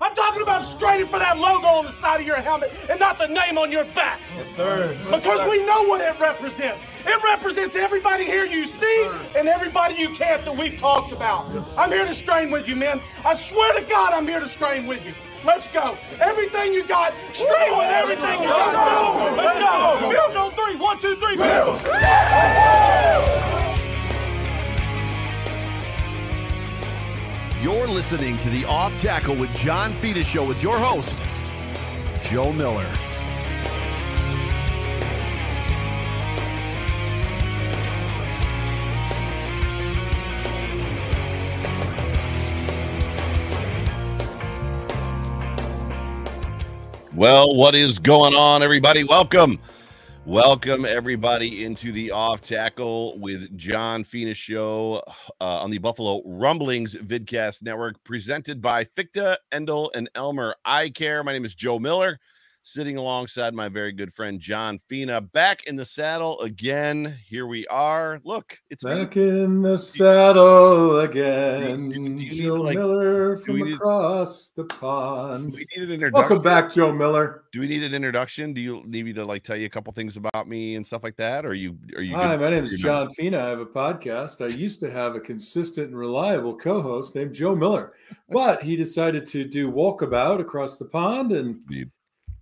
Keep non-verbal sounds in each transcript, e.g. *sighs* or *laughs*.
I'm talking about straining for that logo on the side of your helmet and not the name on your back. Yes, sir. Because we know what it represents. It represents everybody here you see and everybody you can't that we've talked about. I'm here to strain with you, man. I swear to God, I'm here to strain with you. Let's go. Everything you got, strain with everything you got. Let's go. Bills on three. One, two, three. Bills. You're listening to the Off Tackle with John Fina show with your host, Joe Miller. Well, what is going on, everybody? Welcome. Welcome, everybody, into the Off Tackle with John Fina show uh, on the Buffalo Rumblings Vidcast Network, presented by Ficta, Endel, and Elmer Eye Care. My name is Joe Miller sitting alongside my very good friend John Fina. Back in the saddle again. Here we are. Look, it's back me. in the saddle again. Do, do, do Joe like, Miller from across the pond. we need an introduction. Welcome back, Joe Miller. Do we need an introduction? Do you need me to like tell you a couple things about me and stuff like that? Or are you are you Hi, my name is John Fina. I have a podcast. I used to have a consistent and reliable co-host named Joe Miller, but he decided to do walkabout across the pond and Indeed.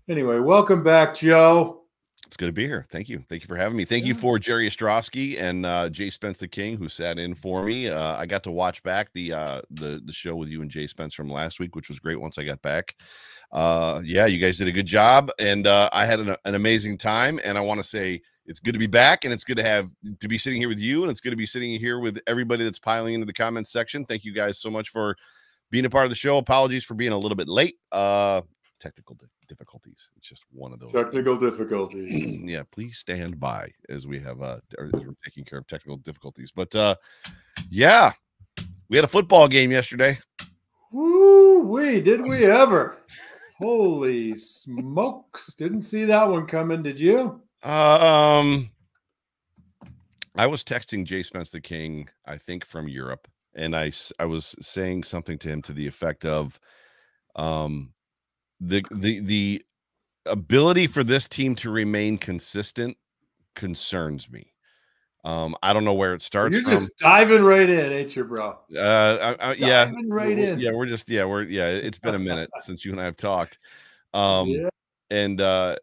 Anyway, welcome back, Joe. It's good to be here. Thank you. Thank you for having me. Thank you for Jerry Ostroski and uh, Jay Spence the King who sat in for me. Uh, I got to watch back the uh, the the show with you and Jay Spence from last week, which was great. Once I got back, uh, yeah, you guys did a good job, and uh, I had an, an amazing time. And I want to say it's good to be back, and it's good to have to be sitting here with you, and it's good to be sitting here with everybody that's piling into the comments section. Thank you guys so much for being a part of the show. Apologies for being a little bit late. Uh, technical di- difficulties. It's just one of those things. Technical *clears throat* difficulties. yeah, please stand by as we have uh as we're taking care of technical difficulties. But uh yeah, we had a football game yesterday. Woo wee, did we *laughs* ever? Holy smokes. Didn't see that one coming, did you? Uh, um I was texting Jay Spence the King, I think from Europe, and I I was saying something to him to the effect of um the the the ability for this team to remain consistent concerns me. Um, I don't know where it starts You're from. just diving right in, ain't you, bro? Uh, I, I, yeah, Diving right in. yeah, we're just yeah, we're yeah. It's been a minute *laughs* since you and I have talked, um, Yeah. and uh,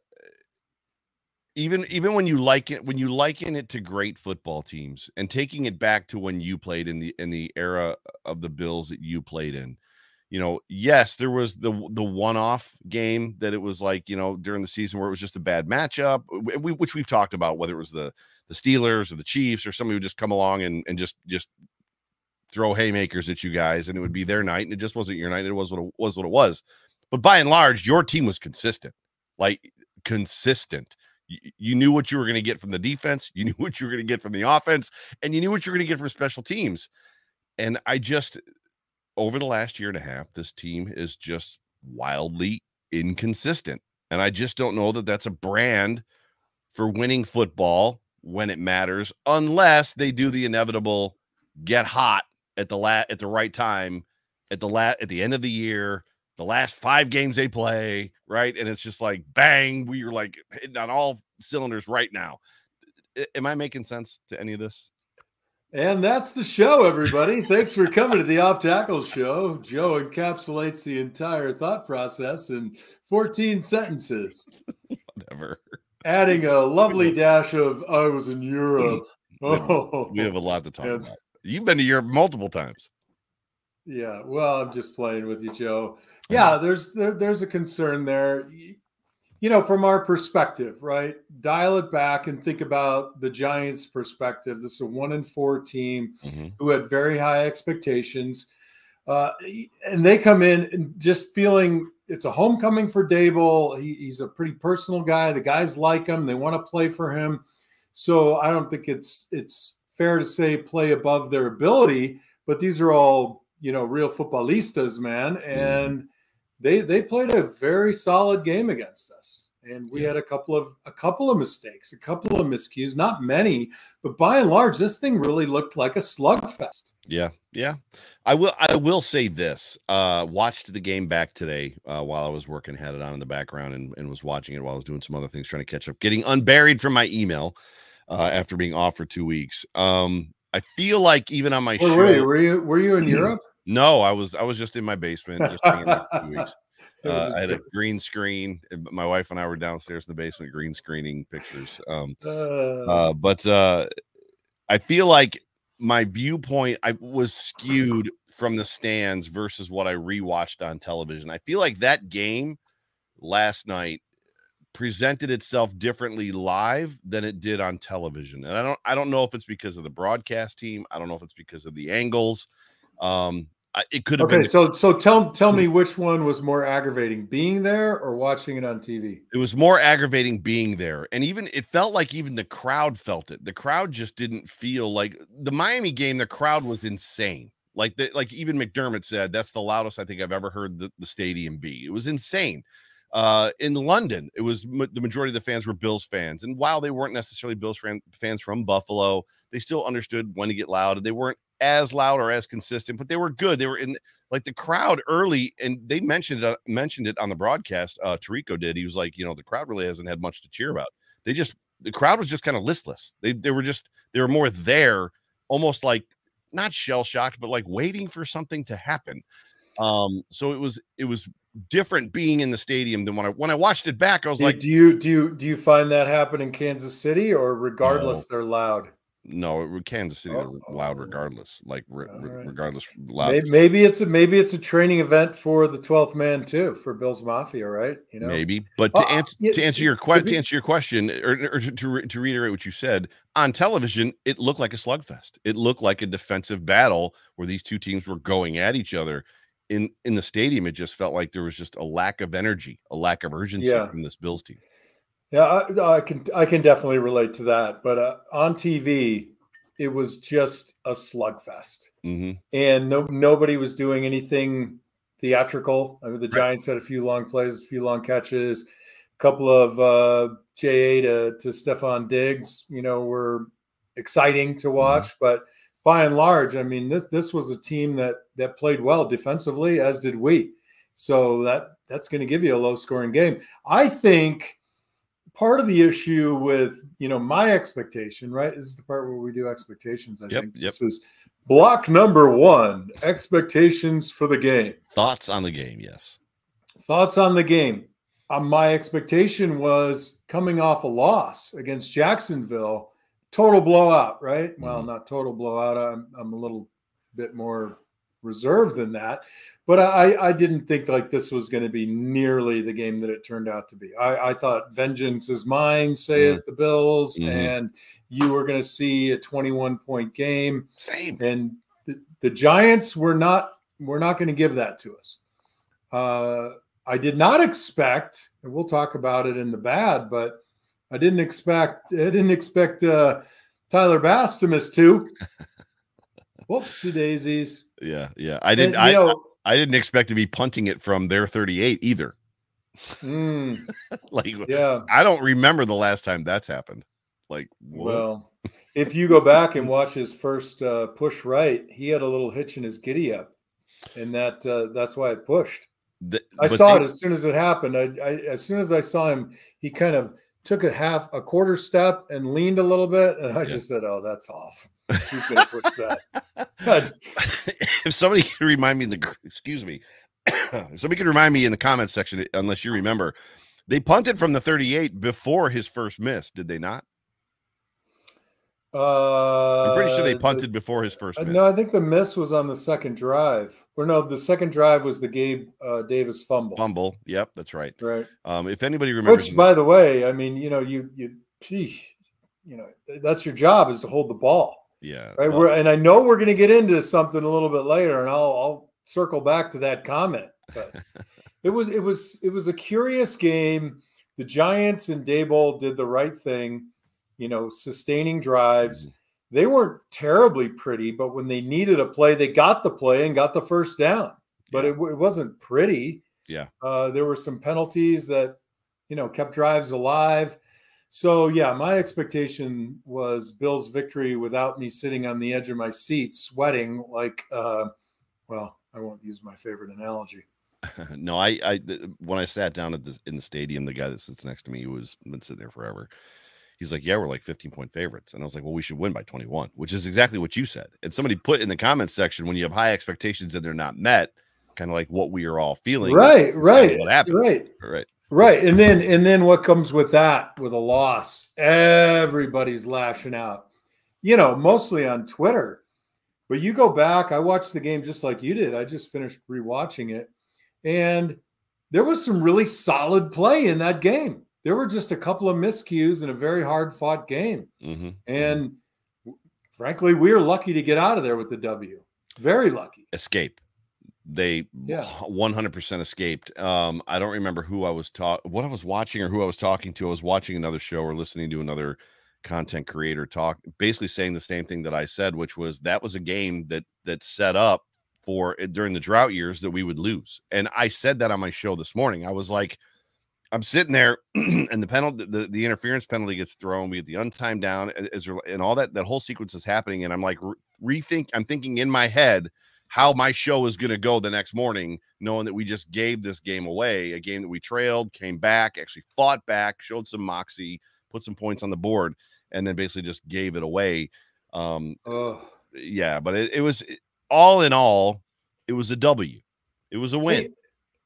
even even when you like it, when you liken it to great football teams, and taking it back to when you played in the in the era of the Bills that you played in, you know, yes, there was the the one off game that it was like you know during the season where it was just a bad matchup, we, which we've talked about whether it was the the Steelers or the Chiefs or somebody would just come along and and just just throw haymakers at you guys and it would be their night and it just wasn't your night it was what it was what it was. But by and large your team was consistent like consistent. You, you knew what you were going to get from the defense you knew *laughs* what you were going to get from the offense and you knew what you were going to get from special teams. And i just over the last year and a half this team is just wildly inconsistent and i just don't know that that's a brand for winning football when it matters unless they do the inevitable get hot at the la- at the right time at the la- at the end of the year the last five games they play right? And it's just like bang we are like hitting on all cylinders right now. A- am i making sense to any of this And that's the show, everybody. Thanks for coming to the Off Tackle Show. Joe encapsulates the entire thought process in 14 sentences, whatever adding a *laughs* lovely dash of I was in Europe. *laughs* Oh, we have a lot to talk about you've been to europe multiple times yeah. Well, I'm just playing with you, Joe. Yeah, there's there, there's a concern there. You know, from our perspective, right? Dial it back and think about the Giants' perspective. This is a one and four team. Mhm. who had very high expectations. Uh, and they come in and just feeling it's a homecoming for Daboll. He, he's a pretty personal guy. The guys like him. They want to play for him. So I don't think it's it's fair to say play above their ability. But these are all you know real footballistas, man, and they they played a very solid game against us. And we Yeah. had a couple of a couple of mistakes, a couple of miscues, not many, but by and large, this thing really looked like a slugfest. yeah Yeah, I will. I will say this. Uh, watched the game back today uh, while I was working. Had it on in the background and, and was watching it while I was doing some other things, trying to catch up. Getting unburied from my email uh, after being off for two weeks. Um, I feel like even on my Where show, were you? Were you were you in *clears throat* Europe? no, I was. I was just in my basement. Just hanging out for two weeks. *laughs* Uh, I had a green screen. My wife and I were downstairs in the basement, green screening pictures. Um, uh, uh, but uh, I feel like my viewpoint I was skewed from the stands versus what I rewatched on television. I feel like that game last night presented itself differently live than it did on television. And I don't I don't know if it's because of the broadcast team. I don't know if it's because of the angles. Um it could have okay, been so so tell tell me hmm. which one was more aggravating, being there or watching it on TV? it was more aggravating being there and even it felt like even the crowd felt it. The crowd just didn't feel like the miami game the crowd was insane. Like the like even mcdermott said that's the loudest i think i've ever heard the, the stadium be. It was insane uh in london. It was the majority of the fans were bills fans and while they weren't necessarily bills fan, fans from buffalo they still understood when to get loud they weren't as loud or as consistent but they were good. They were in like the crowd early and they mentioned it uh, mentioned it on the broadcast uh Tirico did. He was like you know the crowd really hasn't had much to cheer about. They just the crowd was just kind of listless. They they were just they were more there almost like not shell shocked but like waiting for something to happen. Um so it was it was different being in the stadium than when I when I watched it back I was Do, like do you do you do you find that happen in Kansas City or regardless they're loud? no Kansas City Oh, they're loud regardless like re- right. regardless loud Maybe, maybe it's a maybe it's a training event for the 12th man too for Bills Mafia, right? You know, maybe but to Uh, answer yeah, to answer your question be- to answer your question or, or to, to, re- to reiterate what you said on television it looked like a slugfest it looked like a defensive battle where these two teams were going at each other in in the stadium it just felt like there was just a lack of energy a lack of urgency Yeah. from this bills team Yeah, I, I can I can definitely relate to that. But uh, on TV, it was just a slugfest, hmm and no nobody was doing anything theatrical. I mean, the. Giants had a few long plays, a few long catches, a couple of uh, JA to to Stefon Diggs. You know, were exciting to watch, but by and large, I mean this this was a team that that played well defensively, as did we. So that that's going to give you a low scoring game. I think part of the issue with you know my expectation, right? This is the part where we do expectations. I Yep, think yep. this is block number one: expectations for the game. thoughts on the game yes Thoughts on the game? Uh, my expectation was coming off a loss against Jacksonville, total blowout, right? Well, Mhm. not total blowout. I'm, I'm a little bit more reserved than that, but I, I didn't think like this was going to be nearly the game that it turned out to be. I, I thought vengeance is mine, say Mhm. it the Bills, Mhm. and you were going to see a 21 point game same and the, the Giants were not were not going to give that to us. Uh, I did not expect, and we'll talk about it in the bad, but I didn't expect I didn't expect uh, Tyler Bass to miss two. *laughs* Whoopsie daisies! yeah yeah i didn't you i know, i didn't expect to be punting it from their 38 either mm, *laughs* like yeah. i don't remember the last time that's happened like what? Well, if you go back and watch his first uh, push right, he had a little hitch in his giddy up, and that uh, that's why it pushed. Th- I saw they- it as soon as it happened. I, I as soon as I saw him, he kind of took a half a quarter step and leaned a little bit, and I Yeah. just said, "Oh, that's off. He's gonna push *laughs* that." *laughs* If somebody could remind me in the excuse me if *coughs* somebody could remind me in the comments section unless you remember they punted from the 38 before his first miss did they not uh, i'm pretty sure they the- punted before his first uh, miss no, I think the miss was on the second drive. Or no, the second drive was the Gabe uh, Davis fumble. fumble yep that's right Right. um if anybody remembers Which, by the way, I mean, you know, you you, gee, you know, that's your job is to hold the ball. yeah right? well, We're, and I know we're going to get into something a little bit later, and I'll, I'll circle back to that comment. But *laughs* it was it was it was a curious game. The Giants and Daboll did the right thing, you know, sustaining drives. Mm-hmm. They weren't terribly pretty, but when they needed a play, they got the play and got the first down. But Yeah. it, it wasn't pretty. Yeah. Uh, there were some penalties that, you know, kept drives alive. So yeah, my expectation was Bill's victory without me sitting on the edge of my seat, sweating like, uh, well, I won't use my favorite analogy. *laughs* no, I, I, when I sat down at the in the stadium, the guy that sits next to me who was been sitting there forever. He's like, yeah, we're like 15 point favorites, and I was like, well, we should win by 21, which is exactly what you said. And somebody put in the comments section when you have high expectations and they're not met, kind of like what we are all feeling. Right, right, what happens, right, right. Right. And then and then what comes with that with a loss? Everybody's lashing out. You know, mostly on Twitter. But you go back, I watched the game just like you did. I just finished rewatching it. And there was some really solid play in that game. There were just a couple of miscues in a very hard fought game. Mm-hmm. And frankly, we were lucky to get out of there with the W. Very lucky. Escape they yeah. 100% escaped um i don't remember who i was taught what i was watching or who i was talking to i was watching another show or listening to another content creator talk basically saying the same thing that i said which was that was a game that that set up for during the drought years that we would lose and i said that on my show this morning i was like i'm sitting there *clears throat* and the penalty the, the interference penalty gets thrown we get the untimed down as and all that that whole sequence is happening and i'm like rethink i'm thinking in my head how my show is going to go the next morning, knowing that we just gave this game away, a game that we trailed, came back, actually fought back, showed some moxie, put some points on the board, and then basically just gave it away. Um, yeah, but it, it was all in all, it was a W. It was a win.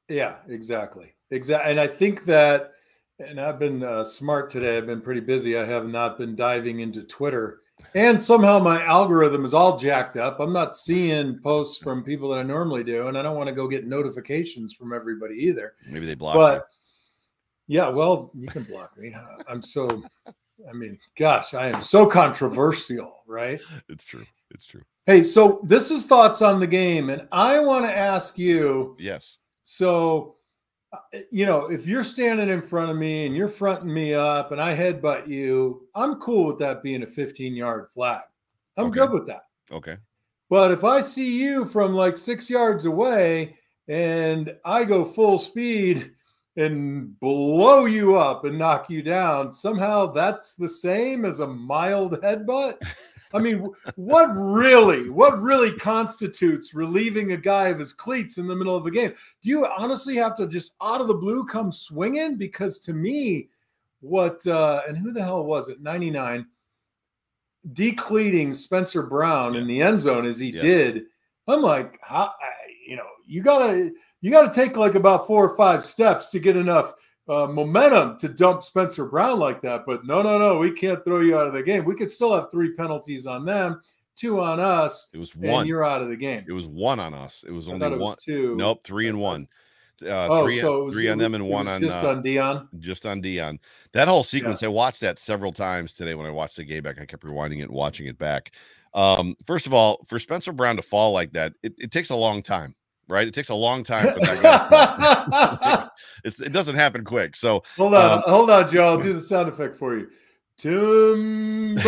Yeah, exactly. Exactly. And I think that, and I've been uh, smart today. I've been pretty busy. I have not been diving into Twitter and somehow my algorithm is all jacked up. I'm not seeing posts from people that I normally do, and I don't want to go get notifications from everybody either. Maybe they block. But you. yeah, well, you can block me. I'm so. I mean, gosh, I am so controversial, right? It's true. It's true. Hey, so this is thoughts on the game, and I want to ask you. Yes. So Uh, you know, if you're standing in front of me and you're fronting me up and I headbutt you, I'm cool with that being a 15 yard flag. I'm okay. good with that. Okay. But if I see you from like six yards away and I go full speed and blow you up and knock you down, somehow that's the same as a mild headbutt. *laughs* I mean, what really, what really constitutes relieving a guy of his cleats in the middle of a game? Do you honestly have to just out of the blue come swinging? Because to me, what uh, and who the hell was it? Ninety nine, decleating Spencer Brown yeah. in the end zone as he yeah. did. I'm like, how, you know, you gotta you gotta take like about four or five steps to get enough uh, momentum to dump Spencer Brown like that. But no, no, no, we can't throw you out of the game. We could still have three penalties on them, two on us. It was one. you're out of the game. It was one on us. It was only it one. Was two. Nope, three and one. Uh, oh, three, so was, three on them and one on just uh, on Dion. Just on Dion. That whole sequence, yeah. I watched that several times today when I watched the game back. I kept rewinding it and watching it back. Um, first of all, for Spencer Brown to fall like that, it, it takes a long time right? It takes a long time for that. *laughs* it doesn't happen quick. So hold on, um, hold on, Joe. I'll do the sound effect for you. Timber.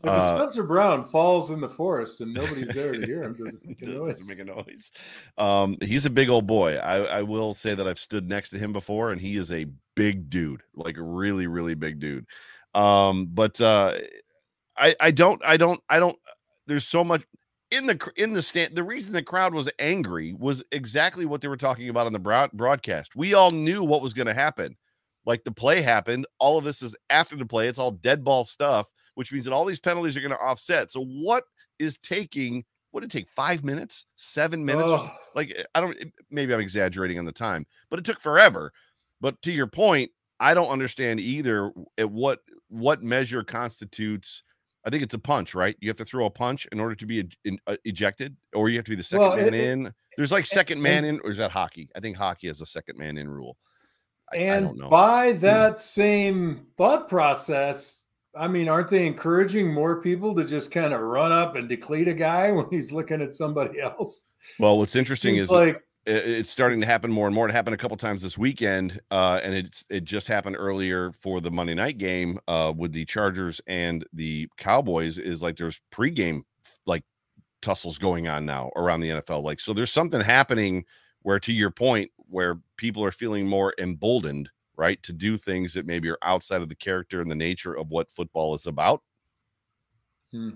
If uh, Spencer Brown falls in the forest and nobody's there to hear him, does it make a *laughs* noise? Doesn't make a noise. Um, he's a big old boy. I, I will say that I've stood next to him before, and he is a big dude, like really, really big dude. Um, but uh, I, I don't, I don't, I don't. There's so much in the in the stand the reason the crowd was angry was exactly what they were talking about on the broad, broadcast. We all knew what was going to happen. Like the play happened. All of this is after the play. It's all dead ball stuff which means that all these penalties are going to offset. So what is taking what did it take five minutes? Seven minutes oh. like eh, i don't maybe i'm exaggerating on the time but it took forever. But to your point i don't understand either at what what measure constitutes I think it's a punch, right? You have to throw a punch in order to be in, uh, ejected, or you have to be the second well, man it, in. There's like second man and, in, or is that hockey? I think hockey has a second man in rule. I, and I by hmm. that same thought process, I mean, aren't they encouraging more people to just kind of run up and decleat a guy *laughs* when he's looking at somebody else? Well, what's interesting is like it's starting to happen more and more. It happened a couple times this weekend, uh, and it's it just happened earlier for the Monday night game uh, with the Chargers and the Cowboys. Is like there's pregame like tussles going on now around the NFL. Like so, there's something happening where, to your point, where people are feeling more emboldened, right? To do things that maybe are outside of the character and the nature of what football is about? Hmm.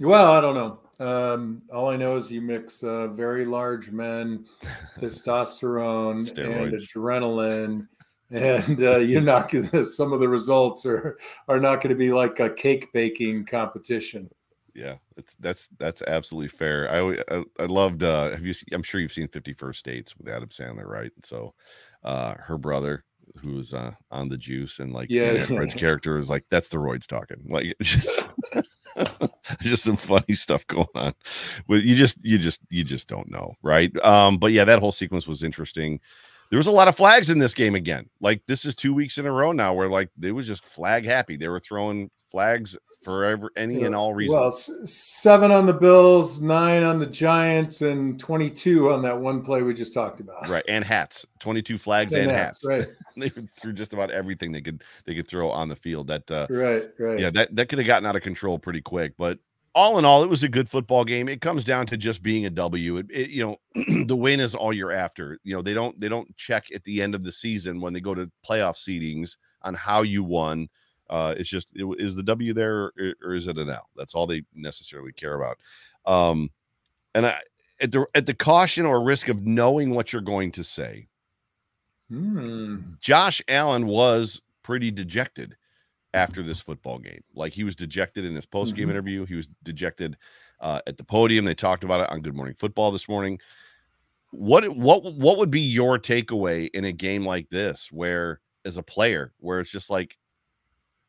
Well, I don't know. Um, all I know is you mix uh, very large men, *laughs* testosterone, and adrenaline, and uh, you're not going *laughs* to. Some of the results are are not going to be like a cake baking competition. Yeah, it's that's that's absolutely fair. I I, I loved. uh Have you? I'm sure you've seen Fifty First Dates with Adam Sandler, right? So, uh her brother who's uh, on the juice and like yeah, Red's character is like that's the roids talking like *laughs* just *laughs* just some funny stuff going on. But you just you just you just don't know right? Um but yeah that whole sequence was interesting. There was a lot of flags in this game again. Like this is two weeks in a row now where like they was just flag happy. They were throwing flags for every, any and all reasons. Well, seven on the Bills, nine on the Giants, and 22 on that one play we just talked about. Right, and hats, 22 flags and, and hats. hats. Right, *laughs* they threw just about everything they could they could throw on the field. That uh, right, right. Yeah, that that could have gotten out of control pretty quick, but. All in all, it was a good football game. It comes down to just being a W. It, it, you know, *clears throat* the win is all you're after. You know, they don't they don't check at the end of the season when they go to playoff seedings on how you won uh, it's just it, is the W there or, or, is it an L? That's all they necessarily care about. Um, and I, at the at the caution or risk of knowing what you're going to say, hmm. Josh Allen was pretty dejected after this football game. Like he was dejected in his post game mm-hmm. interview. He was dejected uh, at the podium. They talked about it on Good Morning Football this morning. What what what would be your takeaway in a game like this, where as a player, where it's just like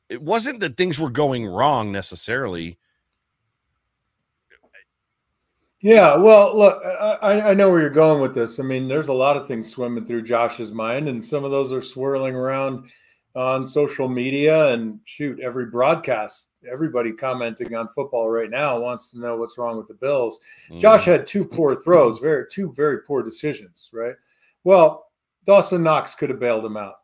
it wasn't that things were going wrong necessarily. Yeah, well, look, I, I know where you're going with this. I mean, there's a lot of things swimming through Josh's mind, and some of those are swirling around on social media. And shoot, every broadcast, everybody commenting on football right now wants to know what's wrong with the Bills. Mm. Josh had two poor throws, very two very poor decisions, right? Well, Dawson Knox could have bailed him out,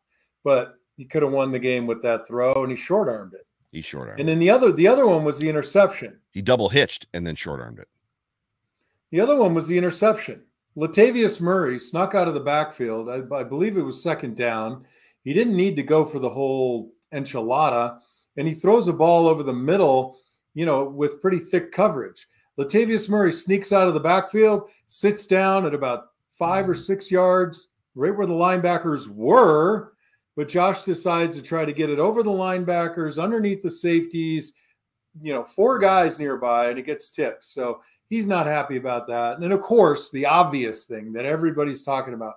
but he could have won the game with that throw, and he short armed it. He short armed. It and then the other the other one was the interception. He double hitched and then short armed it. The other one was the interception. Latavius Murray snuck out of the backfield. I, I believe it was second down. He didn't need to go for the whole enchilada, and he throws a ball over the middle, you know, with pretty thick coverage. Latavius Murray sneaks out of the backfield, sits down at about five or mm. six yards, right where the linebackers were, but Josh decides to try to get it over the linebackers, underneath the safeties, you know, four guys nearby, and it gets tipped. So he's not happy about that. And then, of course, the obvious thing that everybody's talking about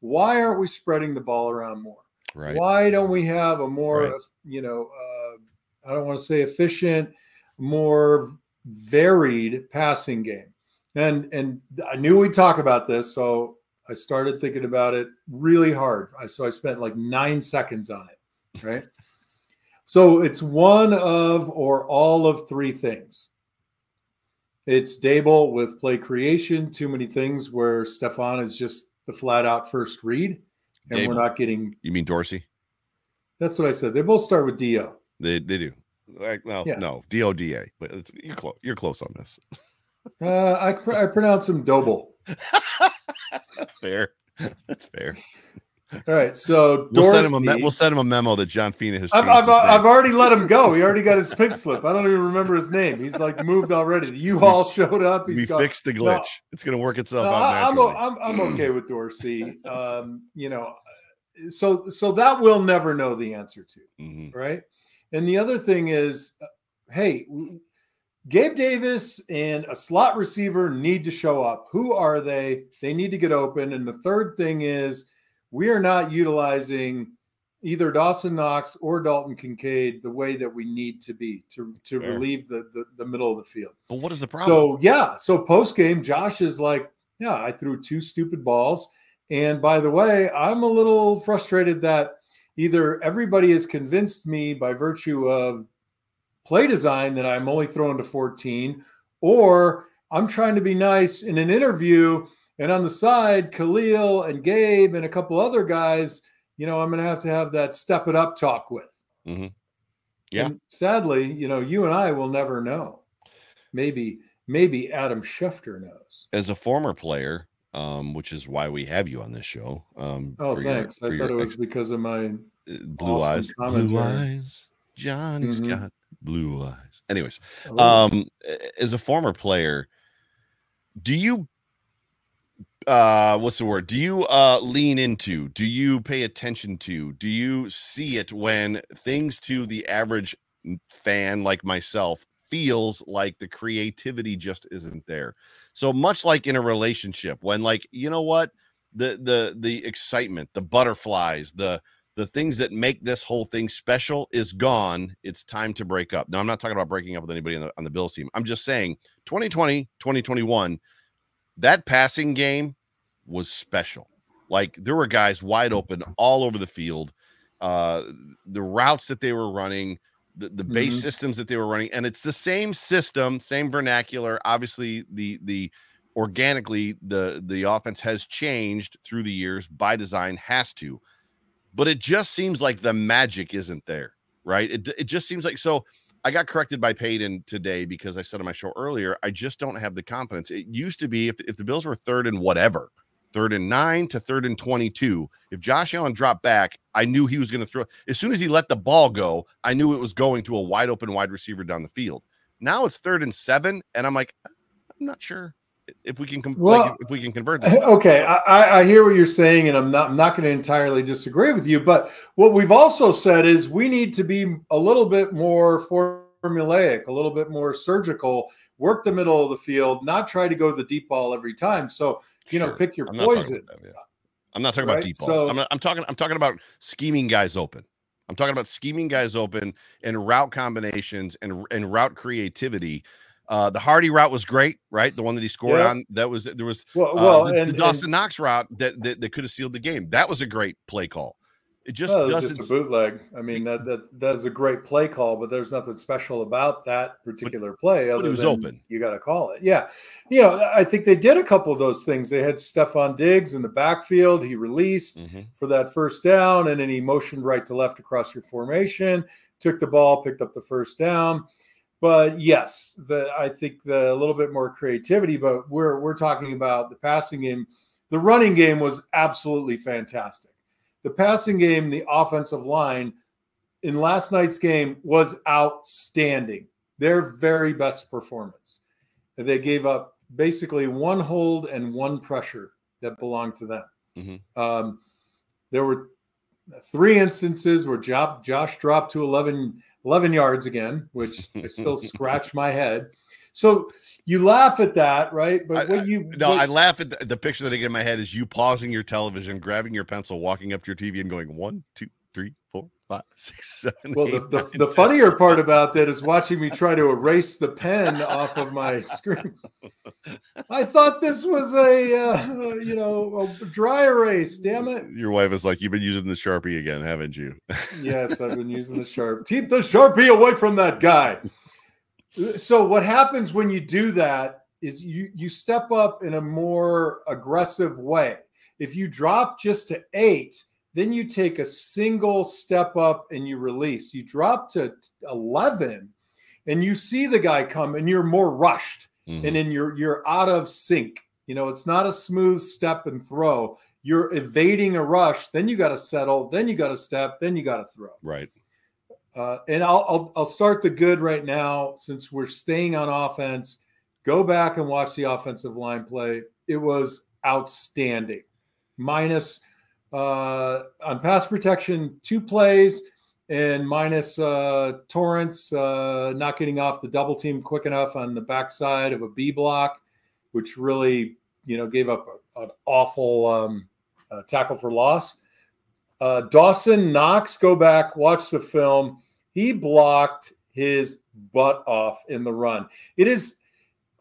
why aren't we spreading the ball around more? Right. Why don't we have a more, right. you know, uh, I don't want to say efficient, more varied passing game? And and I knew we'd talk about this, so I started thinking about it really hard. I, so I spent like nine seconds on it, right? *laughs* so it's one of or all of three things. It's Daboll with play creation, too many things where Stefon is just the flat out first read, and Daboll. we're not getting. You mean Dorsey? That's what I said. They both start with Do. They they do. Like well, yeah. no, D O D A, but you're close. You're close on this. uh, I I pronounce him Doble. *laughs* *laughs* fair. That's fair. All right, so we'll send him a me- we'll send him a memo that John Fina has. I've, I've, I've, already let him go. He already got his pink slip. I don't even remember his name. He's like moved already. The U-Haul showed up. He's we gone. fixed the glitch. No, it's going to work itself no, out. I'm, I'm, I'm okay with Dorsey. Um, you know, so so that we'll never know the answer to, mm-hmm. right? And the other thing is, uh, hey, Gabe Davis and a slot receiver need to show up. Who are they? They need to get open. And the third thing is we are not utilizing either Dawson Knox or Dalton Kincaid the way that we need to be to, to relieve the, the, the middle of the field. But what is the problem? So yeah, so post game, Josh is like, yeah, I threw two stupid balls. And by the way, I'm a little frustrated that either everybody has convinced me by virtue of play design that I'm only throwing to 14, or I'm trying to be nice in an interview. And on the side, Khalil and Gabe and a couple other guys, you know, I'm going to have to have that step it up talk with. Mm-hmm. Yeah. And sadly, you know, you and I will never know. Maybe, maybe Adam Schefter knows. As a former player, um, which is why we have you on this show. Um, oh, thanks. Your, I thought it was ex- because of my uh, blue awesome eyes. Commentary. Blue eyes. Johnny's mm-hmm. got blue eyes. Anyways, um, as a former player, do you uh what's the word? Do you uh lean into do you pay attention to do you see it when things to the average fan like myself feels like the creativity just isn't there? So much like in a relationship when like you know what? The the the excitement the butterflies the the things that make this whole thing special is gone it's time to break up now i'm not talking about breaking up with anybody on the, on the bills team i'm just saying 2020 2021 that passing game was special. Like there were guys wide open all over the field. Uh, the routes that they were running, the, the base mm-hmm. systems that they were running, and it's the same system, same vernacular. Obviously, the the organically the the offense has changed through the years by design, has to, but it just seems like the magic isn't there, right? It it just seems like so. I got corrected by Payton today because I said on my show earlier, I just don't have the confidence. It used to be if, if the Bills were third and whatever, third and nine to third and 22. If Josh Allen dropped back, I knew he was going to throw. As soon as he let the ball go, I knew it was going to a wide open wide receiver down the field. Now it's third and seven, and I'm like, I'm not sure if we can well, like, if we can convert *laughs* this. Okay, I, I hear what you're saying, and I'm not I'm not going to entirely disagree with you. But what we've also said is we need to be a little bit more formulaic, a little bit more surgical, work the middle of the field, not try to go to the deep ball every time. So you sure. know, pick your I'm poison. Not yeah. I'm not talking right? about deep balls. So, I'm, not, I'm talking. I'm talking about scheming guys open. I'm talking about scheming guys open and route combinations and and route creativity. Uh, the Hardy route was great, right? The one that he scored yeah. on. That was there was well, uh, the, and, the Dawson and, Knox route that, that that could have sealed the game. That was a great play call. It just well, doesn't. Just a bootleg. I mean, that that that's a great play call, but there's nothing special about that particular but, play. Other it was open. You got to call it. Yeah, you know, I think they did a couple of those things. They had Stefon Diggs in the backfield. He released mm-hmm. for that first down, and then he motioned right to left across your formation. Took the ball, picked up the first down. But yes, the I think the a little bit more creativity. But we're we're talking about the passing game. The running game was absolutely fantastic the passing game, the offensive line in last night's game was outstanding. Their very best performance. They gave up basically one hold and one pressure that belonged to them. Mm-hmm. Um, there were three instances where Josh dropped to 11, 11 yards again, which I still *laughs* scratch my head. So you laugh at that, right? But when you no, I laugh at the, the, picture that I get in my head is you pausing your television, grabbing your pencil, walking up to your TV, and going one, two, three, four, five, *laughs* six, seven. Well, eight, the, the, nine, the funnier part about that is watching me try to erase the pen off of my screen. *laughs* I thought this was a uh, you know a dry erase. Damn it! Your wife is like, "You've been using the sharpie again, haven't you?" *laughs* yes, I've been using the sharp. Keep the sharpie away from that guy. So what happens when you do that is you you step up in a more aggressive way. If you drop just to eight, then you take a single step up and you release. You drop to 11 and you see the guy come and you're more rushed mm-hmm. and then you're you're out of sync. You know, it's not a smooth step and throw. You're evading a rush, then you got to settle, then you got to step, then you got to throw. Right. Uh, and I'll, I'll, I'll start the good right now since we're staying on offense. Go back and watch the offensive line play. It was outstanding. Minus uh, on pass protection, two plays, and minus uh, Torrence uh, not getting off the double team quick enough on the backside of a B block, which really you know gave up a, an awful um, uh, tackle for loss. Uh, Dawson Knox, go back, watch the film. He blocked his butt off in the run. It is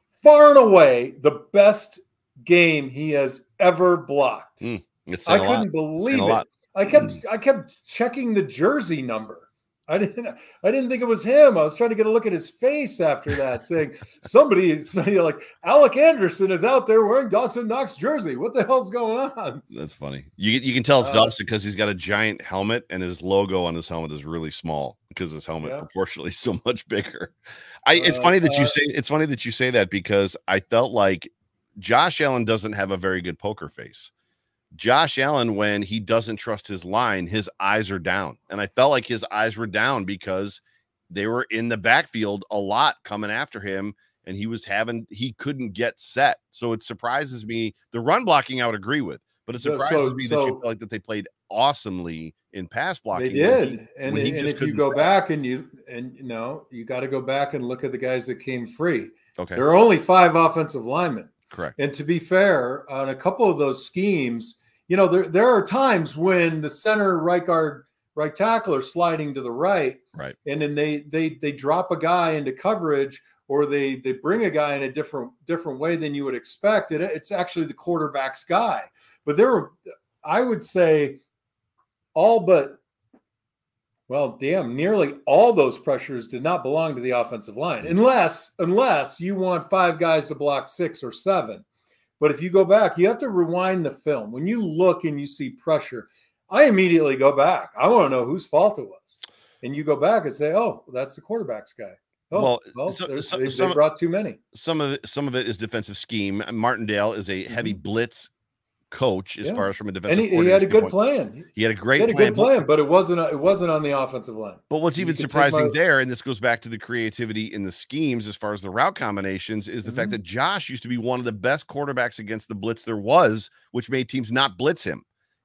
far and away the best game he has ever blocked. Mm, I couldn't believe it. I kept. I kept checking the jersey number. I didn't I didn't think it was him. I was trying to get a look at his face after that, saying *laughs* somebody is you know, like Alec Anderson is out there wearing Dawson Knox jersey. What the hell's going on? That's funny. You you can tell it's uh, Dawson because he's got a giant helmet and his logo on his helmet is really small because his helmet yeah. proportionally so much bigger. I it's uh, funny that you uh, say it's funny that you say that because I felt like Josh Allen doesn't have a very good poker face. Josh Allen, when he doesn't trust his line, his eyes are down. And I felt like his eyes were down because they were in the backfield a lot coming after him. And he was having, he couldn't get set. So it surprises me. The run blocking, I would agree with, but it surprises so- me that so- you feel like that they played awesomely in pass blocking. They when he- did, and, when he and just if you go set. back and you and you know you got to go back and look at the guys that came free. Okay, There are only five offensive linemen, correct. and to be fair, on a couple of those schemes, you know there there are times when the center right guard right tackle are sliding to the right, Right. and then they they they drop a guy into coverage or they they bring a guy in a different different way than you would expect. It, it's actually the quarterback's guy, but there were I would say all but well, damn, nearly all those pressures did not belong to the offensive line, unless unless you want five guys to block six or seven. But if you go back, you have to rewind the film. When you look and you see pressure, I immediately go back. I want to know whose fault it was, and you go back and say, "Oh, that's the quarterback's guy." Oh, Well, well, so- so- they, they brought too many. Some of it, some of it is defensive scheme. Martindale is a heavy mm-hmm. blitz coach as. Yeah. far as from a And defensive. he, he coordinator had a good plan. He had a great had a plan. plan, but it wasn't. It wasn't on the offensive line. But what's You even surprising my- there, and this goes back to the creativity in the schemes as far as the route combinations, is the Mm-hmm. fact that Josh used to be one of the best quarterbacks against the blitz there was, which made teams not blitz him.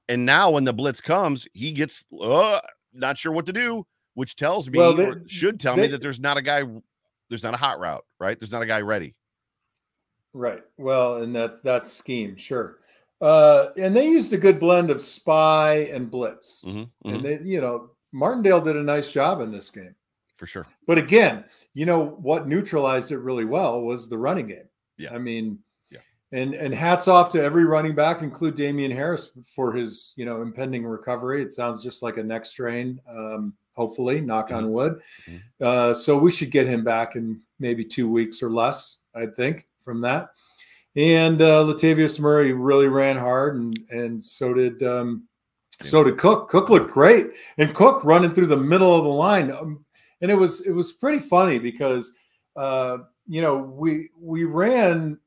And now when the blitz comes, he gets uh, not sure what to do, which tells me Well, they- or should tell me that there's not a guy, there's not a hot route, right? There's not a guy ready. Right. Well, and that that scheme, sure. Uh, and they used a good blend of spy and blitz. Mhm, mhm, And they, you know, Martindale did a nice job in this game. for sure. But again, you know what neutralized it really well was the running game. Yeah. I mean, Yeah. And and hats off to every running back, include Damien Harris for his you know impending recovery. It sounds just like a neck strain. Um, hopefully, knock on wood. Mhm. Uh, so we should get him back in maybe two weeks or less. I think from that. And uh, Latavius Murray really ran hard, and and so did um, so did Cook. Cook looked great, and Cook running through the middle of the line, um, and it was it was pretty funny because uh, you know we we ran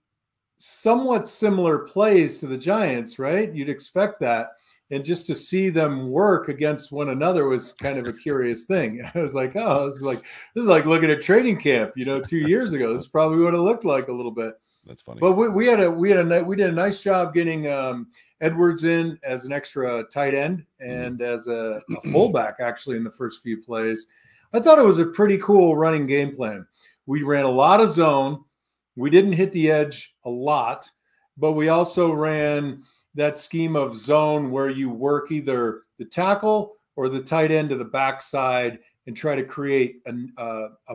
somewhat similar plays to the Giants, right? You'd expect that, and just to see them work against one another was kind of a curious thing. *laughs* I was like, oh, this is like this is like looking at training camp, you know, two years ago. This is probably what it looked like a little bit. That's funny. But we, we had a we had a we did a nice job getting um, Edwards in as an extra tight end and as a, a fullback actually in the first few plays. I thought it was a pretty cool running game plan. We ran a lot of zone. We didn't hit the edge a lot, but we also ran that scheme of zone where you work either the tackle or the tight end to the backside and try to create an, uh, a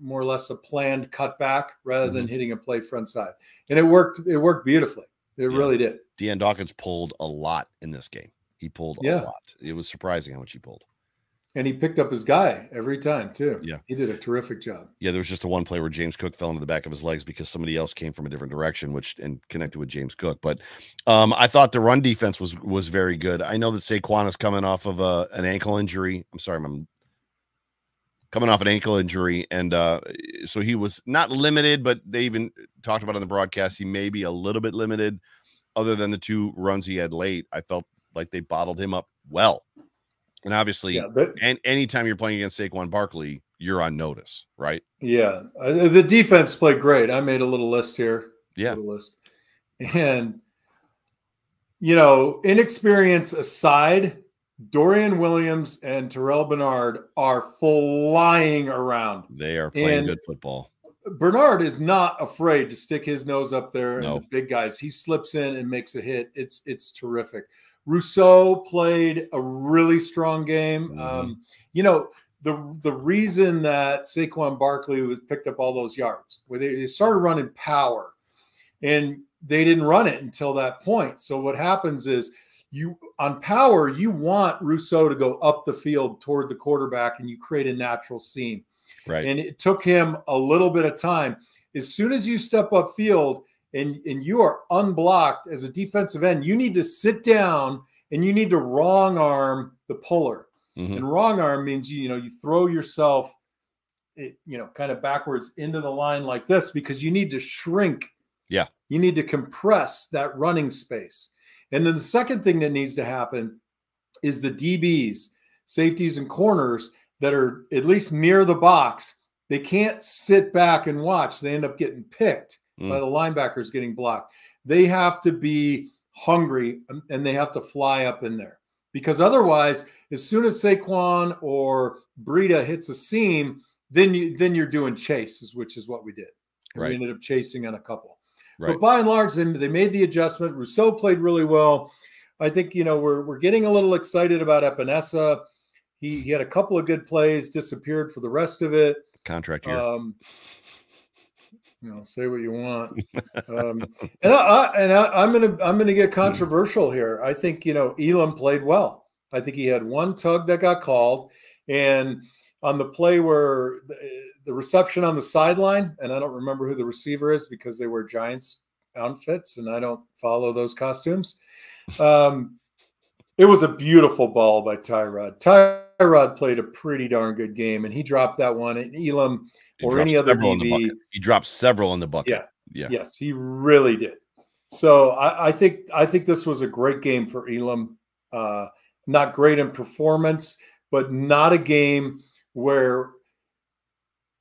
more or less a planned cutback rather than hitting a play front side. And it worked. It worked beautifully. It Yeah. really did. Dion Dawkins pulled a lot in this game. He pulled Yeah. a lot. It was surprising how much he pulled. And he picked up his guy every time too. Yeah. he did a terrific job. Yeah, there was just a one play where James Cook fell into the back of his legs because somebody else came from a different direction, which and connected with James Cook. But um, I thought the run defense was was very good. I know that Saquon is coming off of a, an ankle injury. I'm sorry, I'm coming off an ankle injury, and uh, so he was not limited, but they even talked about on the broadcast he may be a little bit limited. Other than the two runs he had late, I felt like they bottled him up well. And obviously, Yeah, that, and anytime you're playing against Saquon Barkley, you're on notice, right? yeah. Uh, the defense played great. I made a little list here. Yeah. list, and you know, inexperience aside, Dorian Williams and Terrel Bernard are flying around. They are playing And- good football. Bernard is not afraid to stick his nose up there No. and the big guys. He slips in and makes a hit. It's it's terrific. Rousseau played a really strong game. Mhm. Um, you know, the the reason that Saquon Barkley was picked up all those yards, where they, they started running power, and they didn't run it until that point. So what happens is you on power, you want Rousseau to go up the field toward the quarterback, and you create a natural seam Right. and it took him a little bit of time. As soon as you step up field and, and you are unblocked as a defensive end, you need to sit down and you need to wrong arm the puller. Mhm. And wrong arm means you, you know you throw yourself, it, you know, kind of backwards into the line like this because you need to shrink Yeah. You need to compress that running space. And then the second thing that needs to happen is the DBs, safeties, and corners that are at least near the box. They can't sit back and watch. They end up getting picked mm. by the linebackers getting blocked. They have to be hungry and they have to fly up in there because otherwise, as soon as Saquon or Breida hits a seam, then you then you're doing chases, which is what we did. Right. We ended up chasing on a couple. Right. But by and large, they, they made the adjustment. Rousseau played really well. I think you know we're we're getting a little excited about Epenesa. He, he had a couple of good plays, disappeared for the rest of it. Contract year. Um, you know, say what you want. *laughs* Um, and I, I and I, am gonna I'm gonna get controversial here. I think you know Elam played well. I think he had one tug that got called, and on the play where the, the reception on the sideline, and I don't remember who the receiver is because they wear Giants outfits, and I don't follow those costumes. Um, it was a beautiful ball by Tyrod. Tyrod played a pretty darn good game, and he dropped that one. And Elam he or any other DB, he dropped several in the bucket. Yeah, yeah, yes, he really did. So I, I think I think this was a great game for Elam. Uh, not great in performance, but not a game where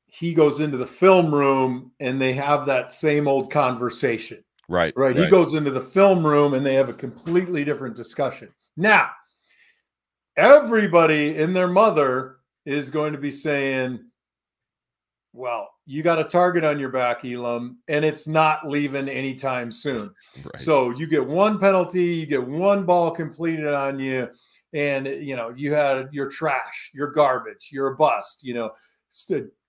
he goes into the film room and they have that same old conversation. Right. Right. He goes into the film room and they have a completely different discussion. Now, everybody in their mother is going to be saying, well, you got a target on your back, Elam, and it's not leaving anytime soon. Right. So you get one penalty, you get one ball completed on you, and you know you had your trash, your garbage, you're a bust. You know,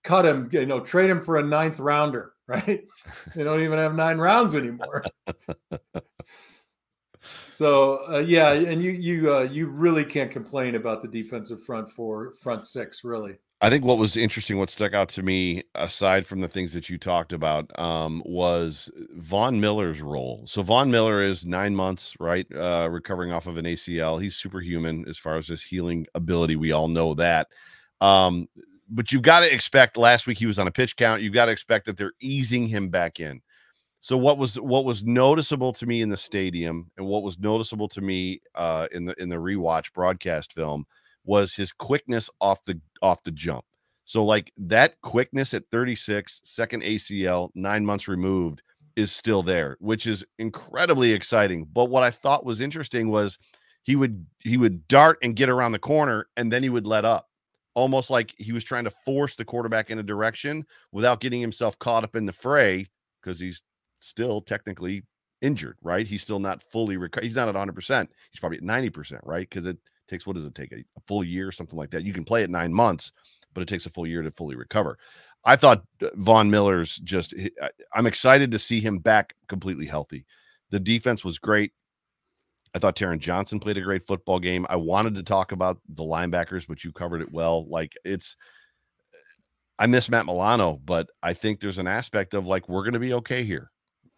cut him, you know, trade him for a ninth rounder, *laughs* right? they don't even have nine rounds anymore. *laughs* so uh, yeah, and you you uh, you really can't complain about the defensive front four, front six, really. I think what was interesting, what stuck out to me, aside from the things that you talked about, um, was Von Miller's role. So Von Miller is nine months, right, uh, recovering off of an ACL. He's superhuman as far as his healing ability. We all know that. Um, but you've got to expect. Last week he was on a pitch count. You've got to expect that they're easing him back in. So what was what was noticeable to me in the stadium, and what was noticeable to me uh, in the in the rewatch broadcast film was his quickness off the off the jump. So like that quickness at 36, second ACL, 9 months removed is still there, which is incredibly exciting. But what I thought was interesting was he would he would dart and get around the corner and then he would let up. Almost like he was trying to force the quarterback in a direction without getting himself caught up in the fray because he's still technically injured, right? He's still not fully recovered. He's not at 100%. He's probably at 90%, right? Because it takes what does it take a, a full year, or something like that. You can play it nine months, but it takes a full year to fully recover. I thought uh, Von Miller's just. I'm excited to see him back completely healthy. The defense was great. I thought Taron Johnson played a great football game. I wanted to talk about the linebackers, but you covered it well. Like it's, I miss Matt Milano, but I think there's an aspect of like we're going to be okay here,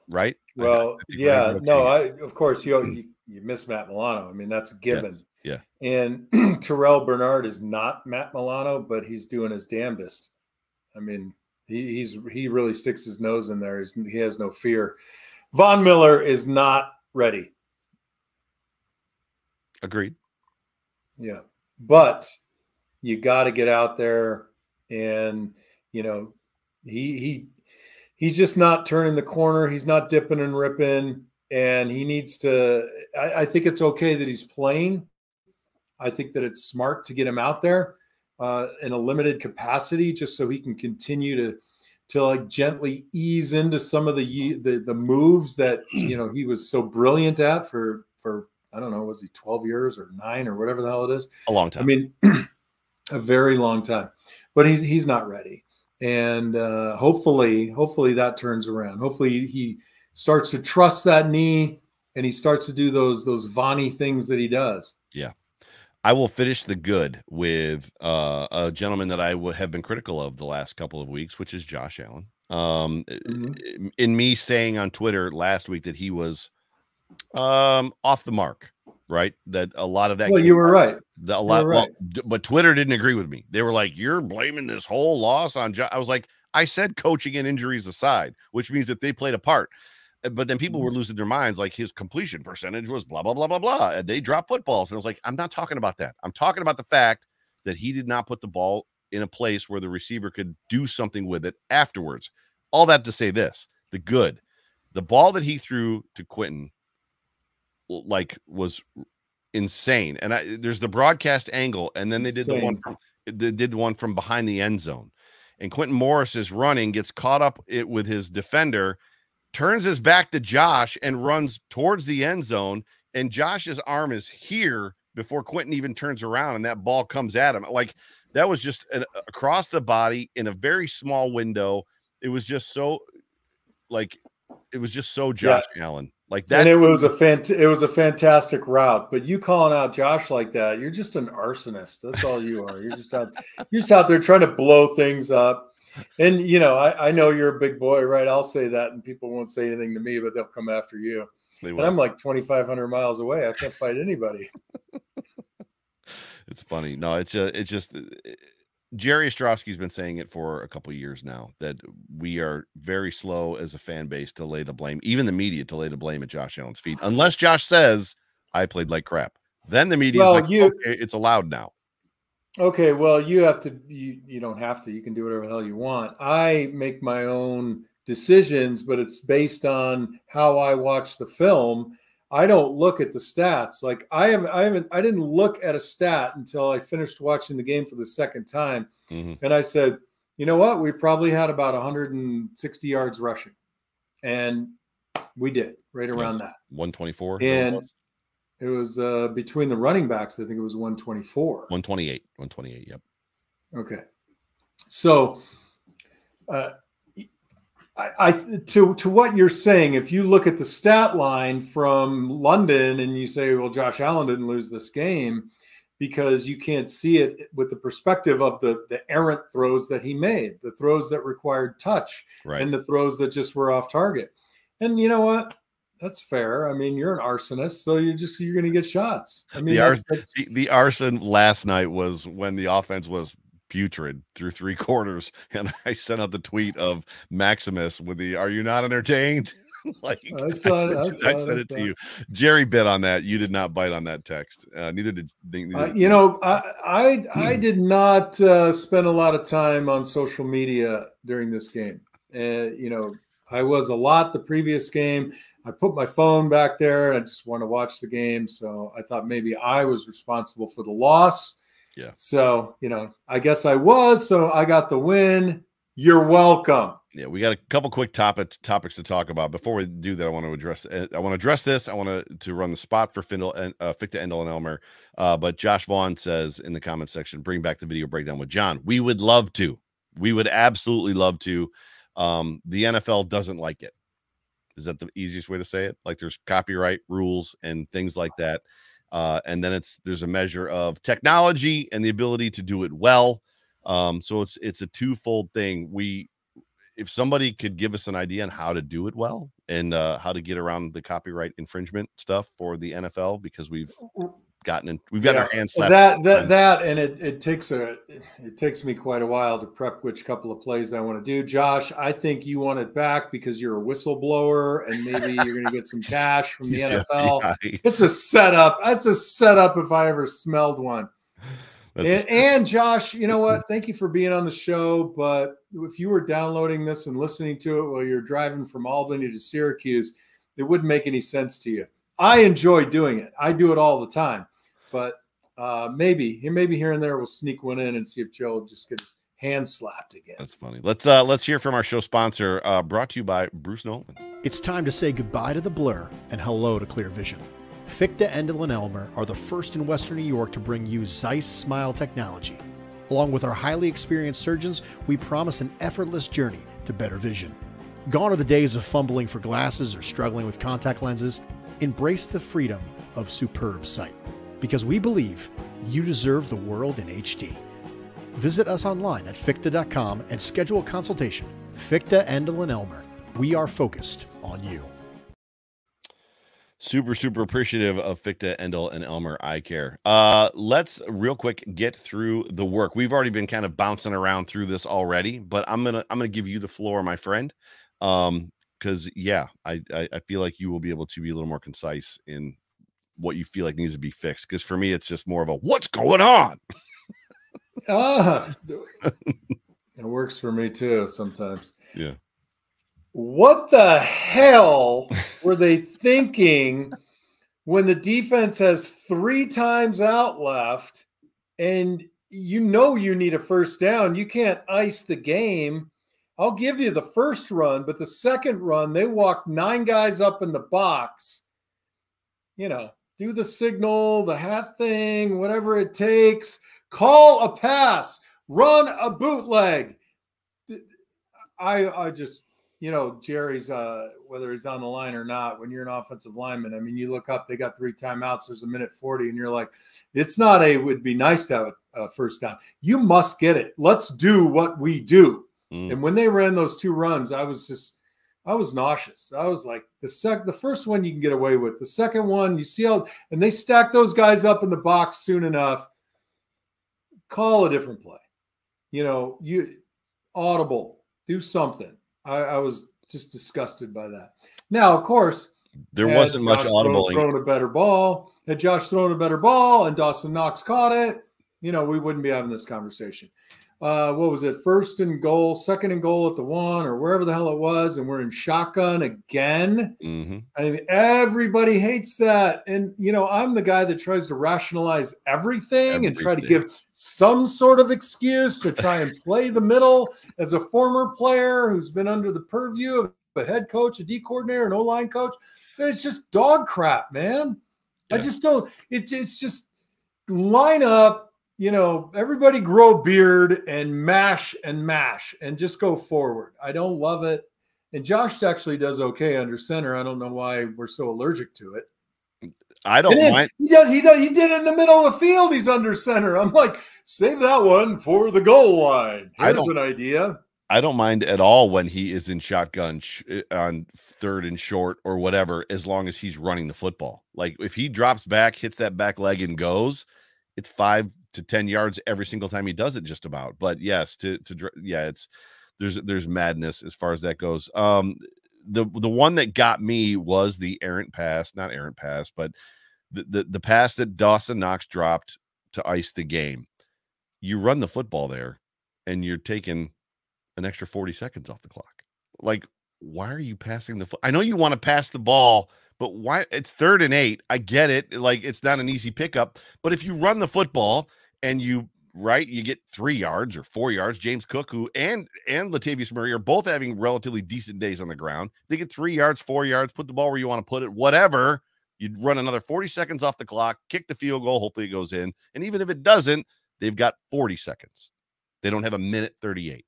right? Well, I, I yeah, okay no, I of course you, *clears throat* you you miss Matt Milano. I mean that's a given. Yes. Yeah. And *clears throat* Terrel Bernard is not Matt Milano, but he's doing his damnedest. I mean, he, he's he really sticks his nose in there. He's, he has no fear. Von Miller is not ready. Agreed. Yeah. But you got to get out there and, you know, he he he's just not turning the corner. He's not dipping and ripping and he needs to I, I think it's okay that he's playing I think that it's smart to get him out there uh, in a limited capacity, just so he can continue to to like gently ease into some of the the, the moves that *clears throat* you know he was so brilliant at for for I don't know was he 12 years or 9 or whatever the hell it is? A long time. I mean *clears throat* a very long time. But he's he's not ready. And uh, hopefully hopefully that turns around. Hopefully he starts to trust that knee and he starts to do those those Vonnie things that he does. Yeah I will finish the good with uh, a gentleman that I w- have been critical of the last couple of weeks, which is Josh Allen. Um, mm-hmm. In me saying on Twitter last week that he was um, off the mark, right? That a lot of that. Well, you were right. The, a lot, right. well, but Twitter didn't agree with me. They were like, "You're blaming this whole loss on." Josh. I was like, I said coaching and injuries aside, which means that they played a part. Uh, but then people were Mm-hmm. losing their minds, like his completion percentage was blah blah blah blah blah. And they dropped footballs, and I was like, I'm not talking about that. I'm talking about the fact that he did not put the ball in a place where the receiver could do something with it afterwards. All that to say this: the good, the ball that he threw to Quintin, l- like was insane. And I, there's the broadcast angle, and then they did the one from, they did one from behind the end zone. And Quintin Morris is running, gets caught up it with his defender, turns his back to Josh and runs towards the end zone. And Josh's arm is here before Quintin even turns around, and that ball comes at him. Like that was just an, across the body in a very small window. It was just so, like, it was just so Josh Allen. Like that and it was a *laughs* fant- it was a fantastic route. But you calling out Josh like that, you're just an arsonist. That's all you are. You're just out you're just out there trying to blow things up. And you know, I, I know you're a big boy, right? I'll say that, and people won't say anything to me, but they'll come after you. they And. I'm like 2,500 miles away. I can't fight anybody. *laughs* It's funny. No, it's just it's just uh, Jerry Ostroski's been saying it for a couple years now that we are very slow as a fan base to lay the blame, even the media to lay the blame at Josh Allen's feet, unless Josh says I played like crap. Then the media Well, is like, you- okay, it's allowed now. Okay, well, you have to. You you don't have to. You can do whatever the hell you want. I make my own decisions, but it's based on how I watch the film. I don't look at the stats. Like I haven't. I haven't. I didn't look at a stat until I finished watching the game for the second time, Mhm. and I said, you know what? We probably had about 160 yards rushing, and we did right around that. 124. And it was uh, between the running backs. I think it was 124. 128. 128. Yep. Okay. So, uh, I, I to to what you're saying, if you look at the stat line from London and you say, "Well, Josh Allen didn't lose this game," because you can't see it with the perspective of the the errant throws that he made, the throws that required touch, Right. and the throws that just were off target. And you know what? That's fair. I mean, you're an arsonist, so you're just you're going to get shots. I mean, The that's, the, the arson last night was when the offense was putrid through three *laughs* quarters, and I sent out the tweet of Maximus with the "Are you not entertained?" *laughs* like I I, saw it, I sent, saw I it, sent I it saw to you. Jerry bit on that. You did not bite on that text. Uh, neither did neither Uh, did- you know, I I, *clears throat* I did not uh, spend a lot of time on social media during this game. Uh, you know, I was a lot the previous game. I put my phone back there and I just want to watch the game. So I thought maybe I was responsible for the loss. Yeah. So, you know, I guess I was. So I got the win. You're welcome. yeah, we got a couple quick topic topics to talk about. Before we do that, I want to address. uh, I want to address this. I want to to run the spot for Findle and uh, Fichte Endl and Elmer. Uh, but Josh Vaughn says in the comment section, bring back the video breakdown with John. We would love to. We would absolutely love to. Um, the NFL doesn't like it. Is that the easiest way to say it? Like there's copyright rules and things like that. Uh, and then it's there's a measure of technology and the ability to do it well. Um, so it's it's a twofold thing. We if somebody could give us an idea on how to do it well and uh, how to get around the copyright infringement stuff for the NFL because we've gotten in, we've got our Yeah, hands slapped. That that that and it it takes a it takes me quite a while to prep which couple of plays I want to do. Josh, I think you want it back because you're a whistleblower and maybe you're going to get some *laughs* cash from the NFL. *laughs* It's a setup. That's a setup if I ever smelled one. *sighs* And, and Josh, you know what? *laughs* Thank you for being on the show. But if you were downloading this and listening to it while you're driving from Albany to Syracuse, it wouldn't make any sense to you. I enjoy doing it. I do it all the time. But uh, maybe, maybe here and there we'll sneak one in and see if Joe just gets hand slapped again. that's funny. Let's uh let's hear from our show sponsor, uh, brought to you by Bruce Nolan. It's time to say goodbye to the blur and hello to clear vision. Fichte, Endl, and Elmer are the first in Western New York to bring you Zeiss Smile technology. Along with our highly experienced surgeons, we promise an effortless journey to better vision. Gone are the days of fumbling for glasses or struggling with contact lenses. Embrace the freedom of superb sight because we believe you deserve the world in HD. Visit us online at ficta.com and schedule a consultation. Fichte, Endl, and Elmer. We are focused on you. Super, super appreciative of Fichte, Endl, and Elmer Eye Care. Uh, let's real quick get through the work. We've already been kind of bouncing around through this already, but I'm gonna I'm gonna give you the floor, my friend. Um, because yeah, I, I I feel like you will be able to be a little more concise in what you feel like needs to be fixed. Because for me, it's just more of a what's going on. Ah, *laughs* it works for me too sometimes. Yeah. What the hell were they thinking when the defense has three times out left and you know you need a first down? You can't ice the game. I'll give you the first run, but the second run, they walked nine guys up in the box. You know, do the signal, the hat thing, whatever it takes. Call a pass, run a bootleg. I I just you know Jerry's uh whether he's on the line or not. When you're an offensive lineman, I mean, you look up, they got three timeouts. There's a minute forty, and you're like, it's not a. Would be nice to have a, a first down. You must get it. Let's do what we do. Mm. And when they ran those two runs, I was just, I was nauseous. I was like, the sec, the first one you can get away with. The second one, you see how, and they stack those guys up in the box soon enough. Call a different play. You know, you audible, do something. I, I was just disgusted by that. Now, of course, There wasn't much Josh thrown- audibling. Thrown a better ball. Had Josh thrown a better ball and Dawson Knox caught it, you know, we wouldn't be having this conversation. Uh, what was it? First and goal, second and goal at the one, or wherever the hell it was, and we're in shotgun again. hmm I mean, everybody hates that. And, you know, I'm the guy that tries to rationalize everything, and try to give some sort of excuse to try and play the middle as a former player who's been under the purview of a head coach, a D coordinator, an O line coach. It's just dog crap, man. I just don't, it, it's just line up, you know, everybody grow beard and mash and mash and just go forward. I don't love it. And Josh actually does okay under center. I don't know why we're so allergic to it. I don't then mind. He does. He does. He did it in the middle of the field. He's under center. I'm like, save that one for the goal line. I Here's an idea. I don't mind at all when he is in shotgun sh- uh, on third and short or whatever, as long as he's running the football. Like if he drops back, hits that back leg, and goes, it's five to ten yards every single time he does it, just about. But yes, to to yeah, it's there's there's madness as far as that goes. Um, the the one that got me was the errant pass, not errant pass, but the the, the pass that Dawson Knox dropped to ice the game. You run the football there, and you're taking an extra 40 seconds off the clock. Like, why are you passing the? I know you want to pass the ball, but why? It's third and eight. I get it. Like, it's not an easy pickup. But if you run the football and you right, you get three yards or four yards. James Cook, who and and Latavius Murray are both having relatively decent days on the ground. They get three yards, four yards, put the ball where you want to put it, whatever. You'd run another 40 seconds off the clock, kick the field goal. Hopefully it goes in. And even if it doesn't, they've got 40 seconds. They don't have a minute 38.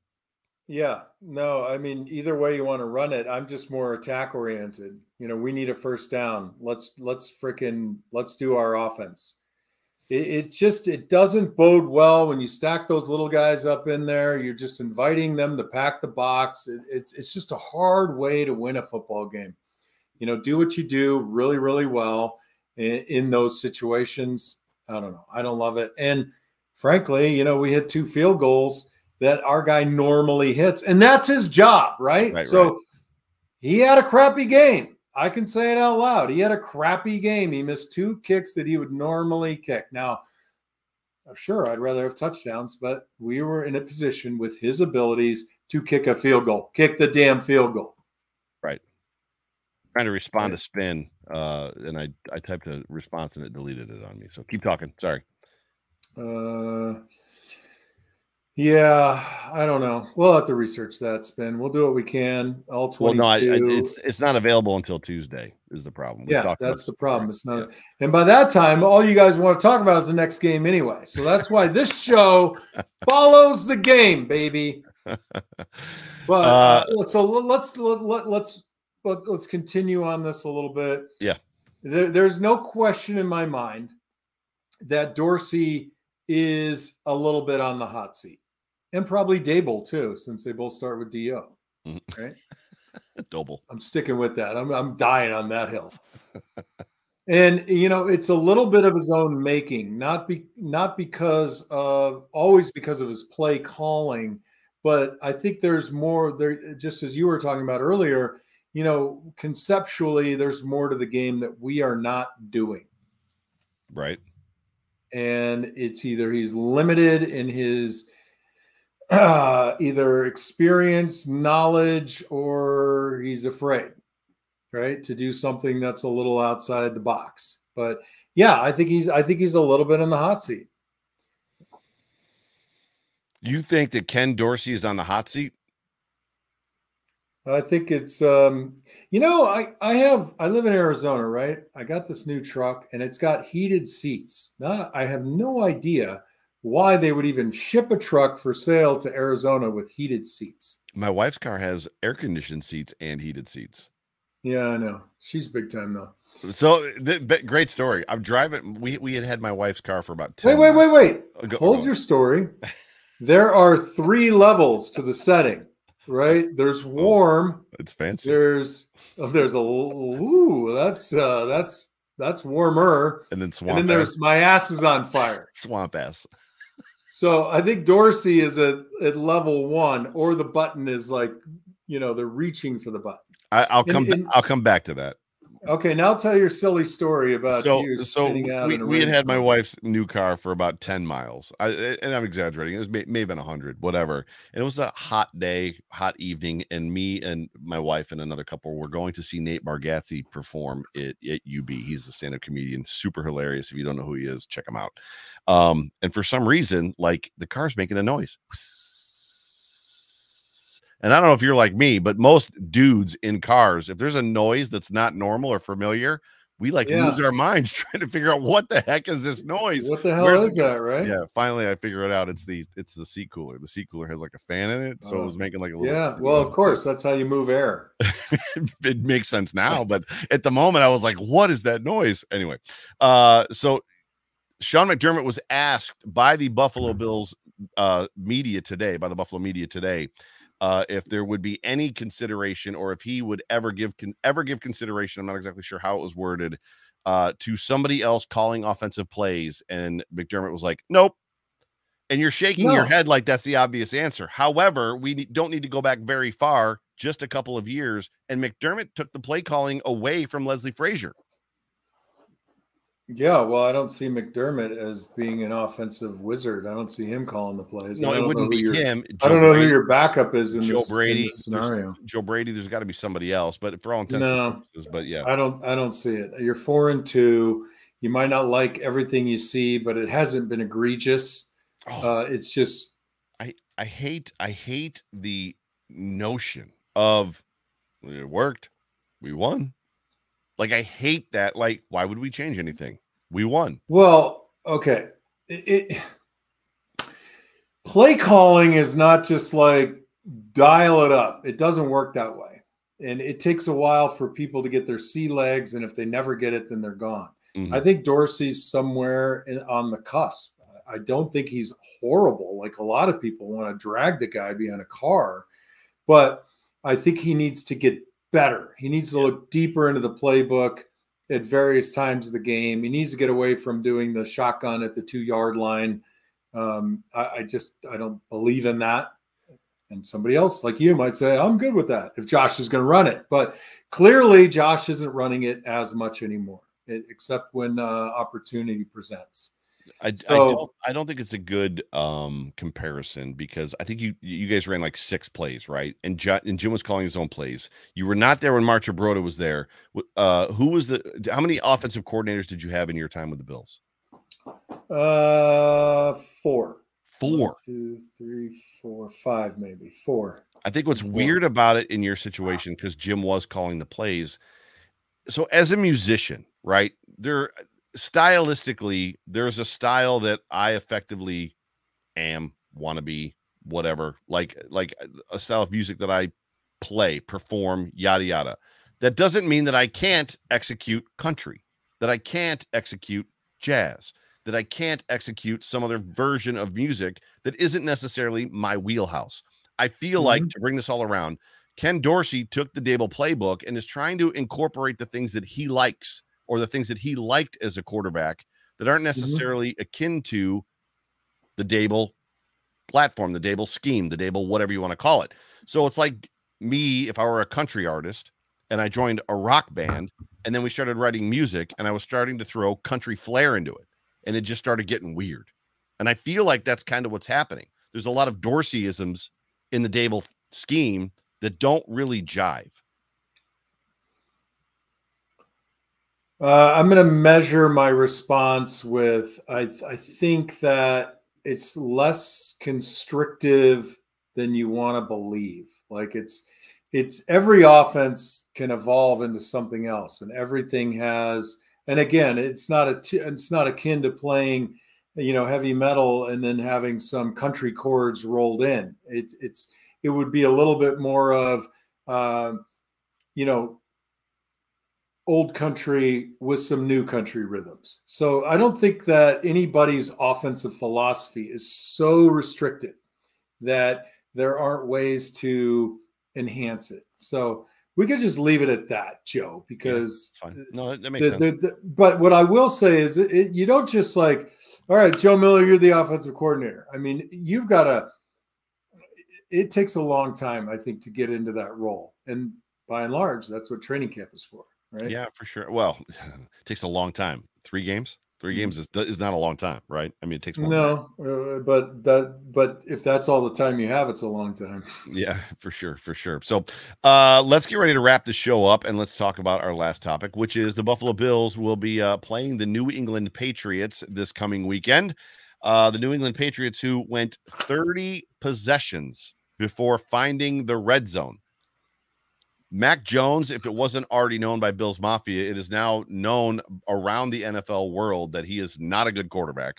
Yeah, no, I mean either way you want to run it. I'm just more attack oriented. You know, we need a first down. Let's let's freaking let's do our offense. It, it's just it doesn't bode well when you stack those little guys up in there. You're just inviting them to pack the box. It, it's it's just a hard way to win a football game. You know, do what you do really really well in, in those situations. I don't know. I don't love it. And frankly, you know, we hit two field goals that our guy normally hits, and that's his job, right? Right, so right. he had a crappy game. I can say it out loud. He had a crappy game. He missed two kicks that he would normally kick. Now, uh, sure, I'd rather have touchdowns, but we were in a position with his abilities to kick a field goal, kick the damn field goal. Right. Trying to respond Yeah. to spin uh and i i typed a response and it deleted it on me so keep talking sorry Uh, yeah, I don't know. We'll have to research that spin. We'll do what we can. All twenty. well no I, I, it's it's not available until tuesday is the problem We yeah, that's the problem. It's not, Yeah. and by that time, all you guys want to talk about is the next game anyway. So that's why this show *laughs* follows the game, baby. *laughs* But Uh, uh, so let's let, let, let's let, let's continue on this a little bit. Yeah. There, there's no question in my mind that Dorsey is a little bit on the hot seat, and probably Daboll too, since they both start with Do. Mhm. Right. *laughs* double I'm sticking with that. I'm I'm dying on that hill. and you know, it's a little bit of his own making, not be not because of always because of his play calling, but I think there's more there just as you were talking about earlier, you know, conceptually, there's more to the game that we are not doing. Right. And it's either he's limited in his uh, *clears throat* either experience, knowledge, or he's afraid, right, to do something that's a little outside the box. But yeah, I think he's I think he's a little bit in the hot seat. You think that Ken Dorsey is on the hot seat? I think it's um, you know, I I have I live in Arizona, right? I got this new truck and it's got heated seats. Now I have no idea why they would even ship a truck for sale to Arizona with heated seats. My wife's car has air conditioned seats and heated seats. Yeah, I know. She's big time though. So th- great story. I'm driving. We we had had my wife's car for about 10 Wait, wait, wait, wait. Oh, go- Hold go. your story. *laughs* There are three levels to the setting, right? There's warm. It's fancy. There's oh, there's a ooh, that's uh that's that's warmer. And then swamp. And then ass. there's my ass is on fire. *laughs* Swamp ass. So I think Dorsey is at, at level one, or the button is like, you know, they're reaching for the button. I, I'll In- come. in- I'll come back to that. Okay, now tell your silly story about so you so we, we had had my wife's new car for about 10 miles. I, and i'm exaggerating it was may, may have been 100 whatever. And it was a hot day hot evening and me and my wife and another couple were going to see nate bargatze perform at, at ub he's a stand-up comedian super hilarious. If you don't know who he is check him out. Um and for some reason like the car's making a noise and I don't know if you're like me, but most dudes in cars, if there's a noise that's not normal or familiar, we like Yeah. lose our minds *laughs* trying to figure out what the heck is this noise. What the hell Where's is it that, right? Yeah, finally I figure it out. It's the it's the seat cooler. The seat cooler has like a fan in it, so it Oh. was making like a little. Yeah, well, of course, that's how you move air. *laughs* it makes sense now, *laughs* but at the moment I was like, "What is that noise?" Anyway, uh, so Sean McDermott was asked by the Buffalo Bills uh, media today, by the Buffalo media today, uh, if there would be any consideration or if he would ever give con- ever give consideration. I'm not exactly sure how it was worded uh, to somebody else calling offensive plays, and McDermott was like, "Nope." And you're shaking your head like that's the obvious answer. However, we don't need to go back very far, just a couple of years, and McDermott took the play calling away from Leslie Frazier. Yeah, well, I don't see McDermott as being an offensive wizard. I don't see him calling the plays. No, it wouldn't be your- him. I don't know Brady- who your backup is in, Joe this, in this scenario. Joe Brady. There's got to be somebody else, but for all intents No. and purposes, but yeah, I don't. I don't see it. You're four and two. You might not like everything you see, but it hasn't been egregious. Oh, Uh, it's just I I hate I hate the notion of it worked, we won. Like I hate that. Like, why would we change anything? We won. well, okay. It, it play calling is not just like dial it up. It doesn't work that way, and it takes a while for people to get their sea legs. And if they never get it, then they're gone. Mhm. I think Dorsey's somewhere in, on the cusp. I don't think he's horrible. Like a lot of people want to drag the guy behind a car, but I think he needs to get better. He needs to look deeper into the playbook at various times of the game. He needs to get away from doing the shotgun at the two yard line. Um, I, I just I don't believe in that. And somebody else like you might say, I'm good with that if Josh is going to run it. But clearly, Josh isn't running it as much anymore, it, except when uh, opportunity presents. I, I don't I don't think it's a good um comparison because I think you you guys ran like six plays, right? And Jim, and Jim was calling his own plays. You were not there when Marchibroda was there. Uh who was the how many offensive coordinators did you have in your time with the Bills? Uh, four. Four. One, two, three, four, five, maybe four. I think what's Four. weird about it in your situation because Jim was calling the plays. So as a musician, right? There stylistically, there's a style that I effectively am, want to be, whatever, like like uh, a style of music that I play, perform, yada yada. That doesn't mean that I can't execute country, that I can't execute jazz, that I can't execute some other version of music that isn't necessarily my wheelhouse. I feel like mm-hmm. to bring this all around, Ken Dorsey took the Daboll playbook and is trying to incorporate the things that he likes or the things that he liked as a quarterback that aren't mm-hmm. necessarily akin to the Daboll platform, the Daboll scheme, the Daboll whatever you want to call it. So it's like me if I were a country artist and I joined a rock band, and then we started writing music, and I was starting to throw country flair into it, and it just started getting weird. And I feel like that's kind of what's happening. There's a lot of Dorseyisms in the Daboll scheme that don't really jive. Uh, I'm going to measure my response with I, I think that it's less constrictive than you want to believe. Like it's it's every offense can evolve into something else, and everything has. And again, it's not a it's not akin to playing, you know, heavy metal and then having some country chords rolled in. It, it's it would be a little bit more of, uh, you know, old country with some new country rhythms. So I don't think that anybody's offensive philosophy is so restricted that there aren't ways to enhance it. So we could just leave it at that, Joe, because yeah, no, that makes the, sense. The, the, but what I will say is, it, it, you don't just like, all right, Joe Miller, you're the offensive coordinator. I mean, you've got to. It takes a long time, I think, to get into that role, and by and large, that's what training camp is for right? Yeah, for sure. Well, *sighs* it takes a long time. Three games. 3 mm-hmm. games is is not a long time, right? I mean, it takes no, uh, but that but if that's all the time you have, it's a long time. *laughs* Yeah, for sure, for sure. So, uh, let's get ready to wrap the show up, and let's talk about our last topic, which is the Buffalo Bills will be uh, playing the New England Patriots this coming weekend. Uh, the New England Patriots, who went 30 possessions before finding the red zone. Mac Jones, if it wasn't already known by Bills Mafia, it is now known around the NFL world that he is not a good quarterback.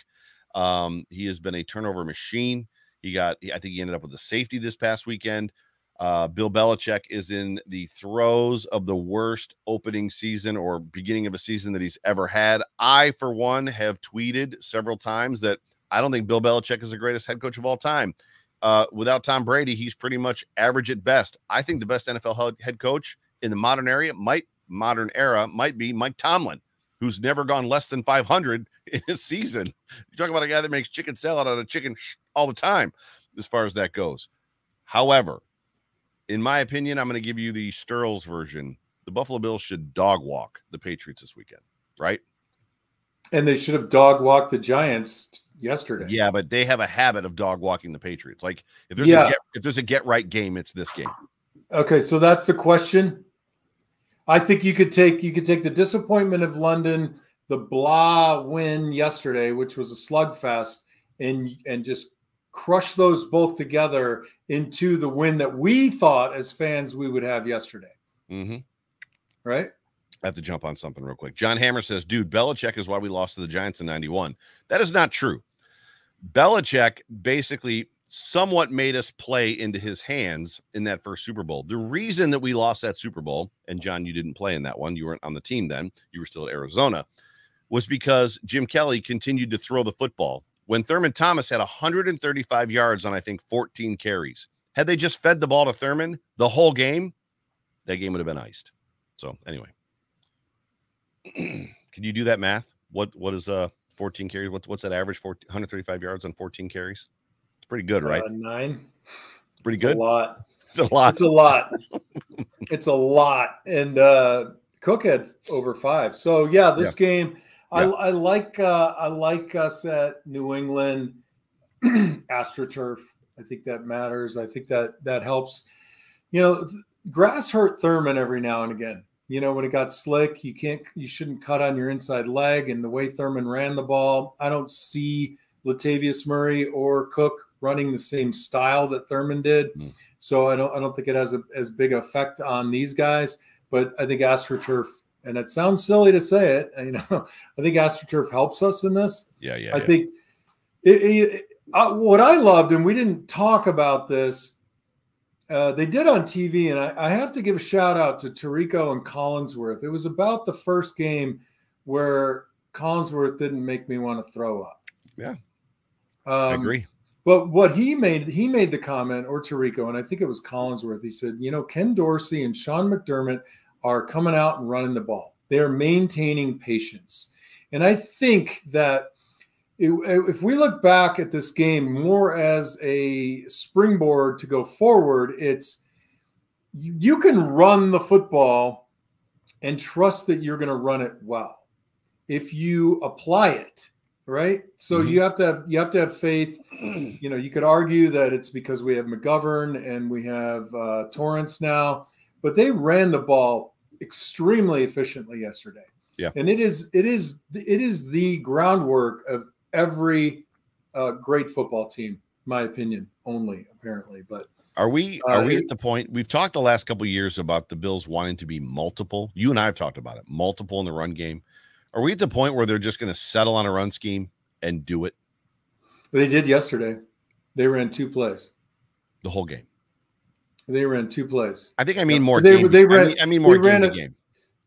Um, he has been a turnover machine. He got, I think he ended up with a safety this past weekend. Uh, Bill Belichick is in the throes of the worst opening season or beginning of a season that he's ever had. I, for one, have tweeted several times that I don't think Bill Belichick is the greatest head coach of all time uh, without Tom Brady, he's pretty much average at best. I think the best NFL head coach in the modern area might modern era might be Mike Tomlin, who's never gone less than 500 in a season. You talk about a guy that makes chicken salad out of chicken all the time, as far as that goes. However, in my opinion, I'm going to give you the Sterls version. The Buffalo Bills should dog walk the Patriots this weekend, right? And they should have dog walked the Giants yesterday. Yeah, but they have a habit of dog walking the Patriots. Like if there's yeah. a get, if there's a get right game, it's this game. Okay, so that's the question. I think you could take you could take the disappointment of London, the blah win yesterday, which was a slugfest, and and just crush those both together into the win that we thought as fans we would have yesterday. Mm-hmm. Right? I have to jump on something real quick. John Hammer says, dude, Belichick is why we lost to the Giants in 91. That is not true. Belichick basically somewhat made us play into his hands in that first Super Bowl. The reason that we lost that Super Bowl, and John, you didn't play in that one, you weren't on the team then, you were still at Arizona, was because Jim Kelly continued to throw the football. When Thurman Thomas had 135 yards on, I think, 14 carries, had they just fed the ball to Thurman the whole game, that game would have been iced. So, anyway, *clears throat* can you do that math? What what is uh 14 carries. What's what's that average? 14, 135 yards on 14 carries. It's pretty good, right? Uh, nine. Pretty it's good. A lot. *laughs* It's a lot. It's a lot. *laughs* it's a lot. And uh, Cook had over five. So yeah, this yeah. game, I, yeah. I like uh, I like us at New England *clears throat* AstroTurf. I think that matters. I think that that helps. You know, grass hurt Thurman every now and again. You know, when it got slick, you can't, you shouldn't cut on your inside leg. And the way Thurman ran the ball, I don't see Latavius Murray or Cook running the same style that Thurman did. Mm. So I don't, I don't think it has a, as big effect on these guys. But I think AstroTurf, and it sounds silly to say it, *laughs* you know, I think AstroTurf helps us in this. Yeah, yeah. I yeah. think it, it, uh, what I loved, and we didn't talk about this uh, they did on TV, and I, I, have to give a shout out to Tirico and Collinsworth. It was about the first game where Collinsworth didn't make me want to throw up. Yeah, um, I agree. But what he made, he made the comment, or Tirico, and I think it was Collinsworth. He said, "You know, Ken Dorsey and Sean McDermott are coming out and running the ball. They are maintaining patience." And I think that if we look back at this game more as a springboard to go forward, it's you, can run the football and trust that you're going to run it well if you apply it right so Mhm. you have to have you have to have faith *clears throat* you know you could argue that it's because we have mcgovern and we have uh, torrence now but they ran the ball extremely efficiently yesterday Yeah. and it is it is it is the groundwork of every uh, great football team my opinion only apparently but Are we Uh, are we it- at the point we've talked the last couple of years about the Bills wanting to be multiple? You and I have talked about it, multiple in the run game. Are we at the point where they're just going to settle on a run scheme and do it they did yesterday they ran two plays the whole game? they ran two plays I think I mean more. They- game, they I ran- mean, I mean more game a- game.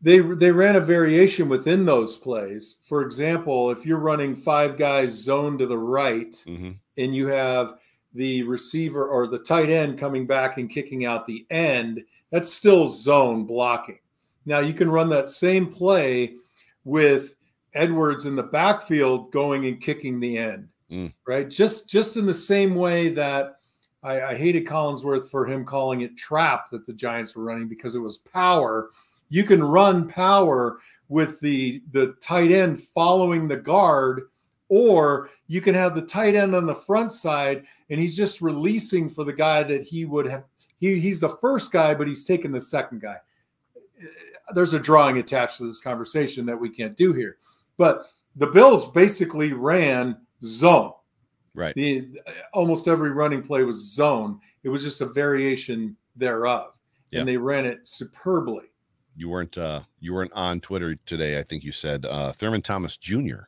They they ran a variation within those plays. For example, if you're running five guys zone to the right Mhm. and you have the receiver or the tight end coming back and kicking out the end, that's still zone blocking. Now you can run that same play with Edwards in the backfield going and kicking the end, Mm. right? Just just in the same way that I, I hated Collinsworth for him calling it trap that the Giants were running because it was power. You can run power with the the tight end following the guard, or you can have the tight end on the front side and he's just releasing for the guy that he would have. He, he's the first guy, but he's taking the second guy. There's a drawing attached to this conversation that we can't do here. But the Bills basically ran zone. Right. The almost every running play was zone. It was just a variation thereof, Yeah. and they ran it superbly. You weren't uh you weren't on Twitter today. I think you said uh Thurman Thomas Jr.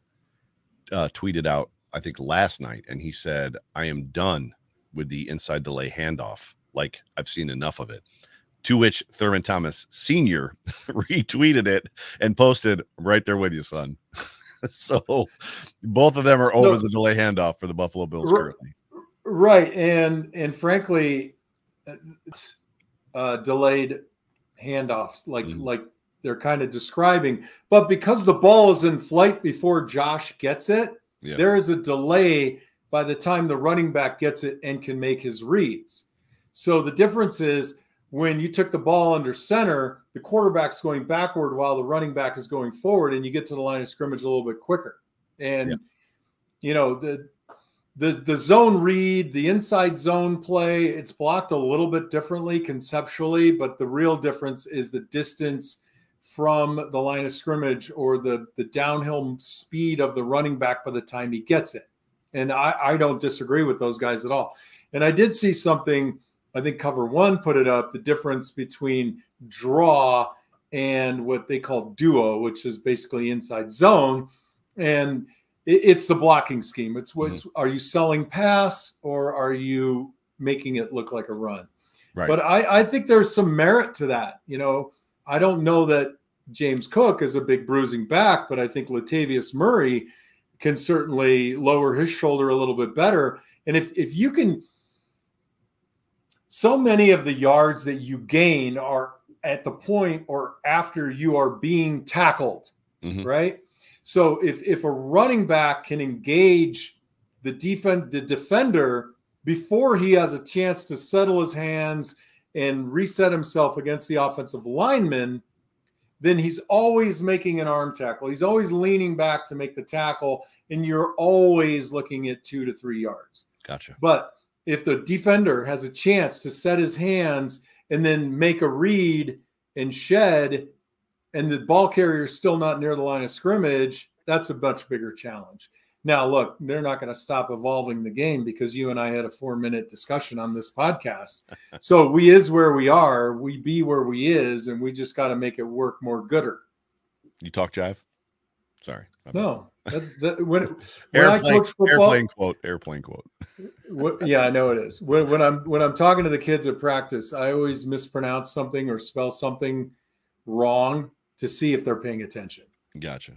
uh tweeted out, I think last night, and he said, I am done with the inside delay handoff. Like I've seen enough of it. To which Thurman Thomas Sr. *laughs* retweeted it and posted right there with you, son. *laughs* so both of them are over So- the delay handoff for the Buffalo Bills currently. Right, and and frankly, it's uh, delayed handoffs, like Mhm. like they're kind of describing. But because the ball is in flight before Josh gets it, Yeah. there is a delay by the time the running back gets it and can make his reads. So the difference is when you took the ball under center, the quarterback's going backward while the running back is going forward, and you get to the line of scrimmage a little bit quicker. And Yeah. you know the the the zone read, the inside zone play, it's blocked a little bit differently conceptually, but the real difference is the distance from the line of scrimmage or the the downhill speed of the running back by the time he gets it. And I, I don't disagree with those guys at all. And I did see something, I think cover one put it up, the difference between draw and what they call duo, which is basically inside zone. And it's the blocking scheme. It's what's are you selling pass or are you making it look like a run? Right. But I, I think there's some merit to that. You know, I don't know that James Cook is a big bruising back, but I think Latavius Murray can certainly lower his shoulder a little bit better. And if if you can, so many of the yards that you gain are at the point or after you are being tackled, Mhm. right? So if if a running back can engage the defend the defender before he has a chance to settle his hands and reset himself against the offensive lineman, then he's always making an arm tackle. He's always leaning back to make the tackle, and you're always looking at two to three yards. Gotcha. But if the defender has a chance to set his hands and then make a read and shed, and the ball carrier is still not near the line of scrimmage, that's a much bigger challenge. Now, look, they're not going to stop evolving the game because you and I had a four minute discussion on this podcast. *laughs* so we is where we are, we be where we is, and we just got to make it work more gooder. You talk jive? Sorry. No, that, that, when, when *laughs* I Airplane, coach football, airplane quote, airplane quote. *laughs* What, yeah, I know it is. When, when I'm when I'm talking to the kids at practice, I always mispronounce something or spell something wrong to see if they're paying attention. Gotcha.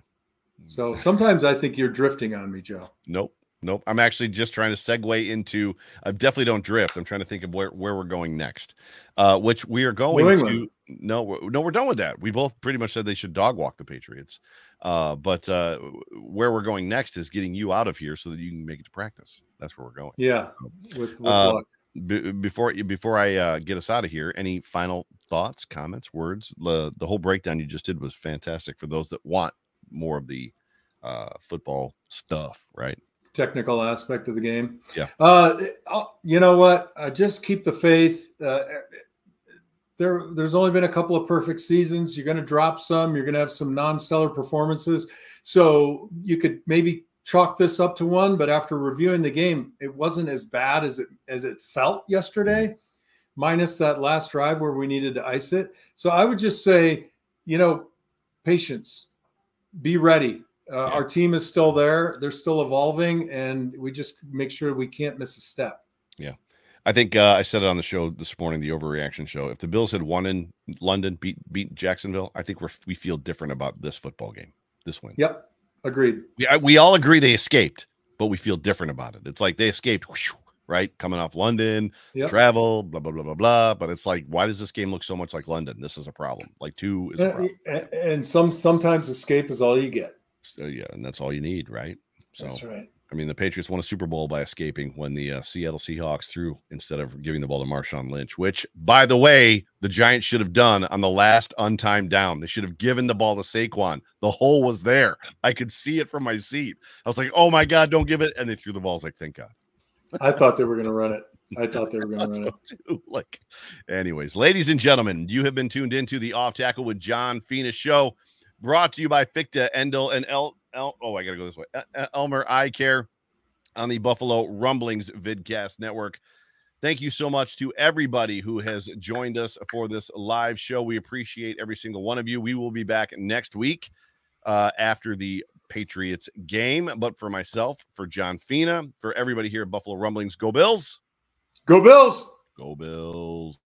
So sometimes I think you're drifting on me, Joe. Nope. Nope. I'm actually just trying to segue into. I definitely don't drift. I'm trying to think of where, where we're going next, uh, which we are going to. No, no, we're done with that. We both pretty much said they should dog walk the Patriots. Uh, but uh, where we're going next is getting you out of here so that you can make it to practice. That's where we're going. Yeah, with, with Uh, luck. Be- before before I uh, get us out of here, any final thoughts, comments, words. The the whole breakdown you just did was fantastic for those that want more of the uh, football stuff, right? Technical aspect of the game. Yeah. Uh, you know what? Uh, just keep the faith. Uh, there, there's only been a couple of perfect seasons. You're going to drop some. You're going to have some non-stellar performances. So you could maybe chalk this up to one, but after reviewing the game, it wasn't as bad as it as it felt yesterday, minus that last drive where we needed to ice it. So I would just say, you know, patience, be ready. Uh, yeah. Our team is still there; they're still evolving, and we just make sure we can't miss a step. Yeah. I think uh, I said it on the show this morning, the overreaction show. If the Bills had won in London, beat beat Jacksonville, I think we we feel different about this football game, this win. Yep, agreed. We I, we all agree they escaped, but we feel different about it. It's like they escaped, whoosh, right? Coming off London, yep. travel, blah blah blah blah blah. But it's like, why does this game look so much like London? This is a problem. Like two is a uh, problem. And some sometimes escape is all you get. So, yeah, and that's all you need, right? So, that's right. I mean, the Patriots won a Super Bowl by escaping when the uh, Seattle Seahawks threw instead of giving the ball to Marshawn Lynch, which, by the way, the Giants should have done on the last untimed down. They should have given the ball to Saquon. The hole was there. I could see it from my seat. I was like, oh my God, don't give it. And they threw the balls like, thank God. I thought they were going to run it. I thought they were *laughs* going to run so it. Too. *laughs* Like, anyways, ladies and gentlemen, you have been tuned into the Off Tackle with John Fina show, brought to you by Fichte, Endl, and El El- oh, I gotta go this way. Elmer Eye Care on the Buffalo Rumblings Vidcast Network. Thank you so much to everybody who has joined us for this live show. We appreciate every single one of you. We will be back next week uh, after the Patriots game. But for myself, for John Fina, for everybody here at Buffalo Rumblings, go Bills. Go Bills. Go Bills.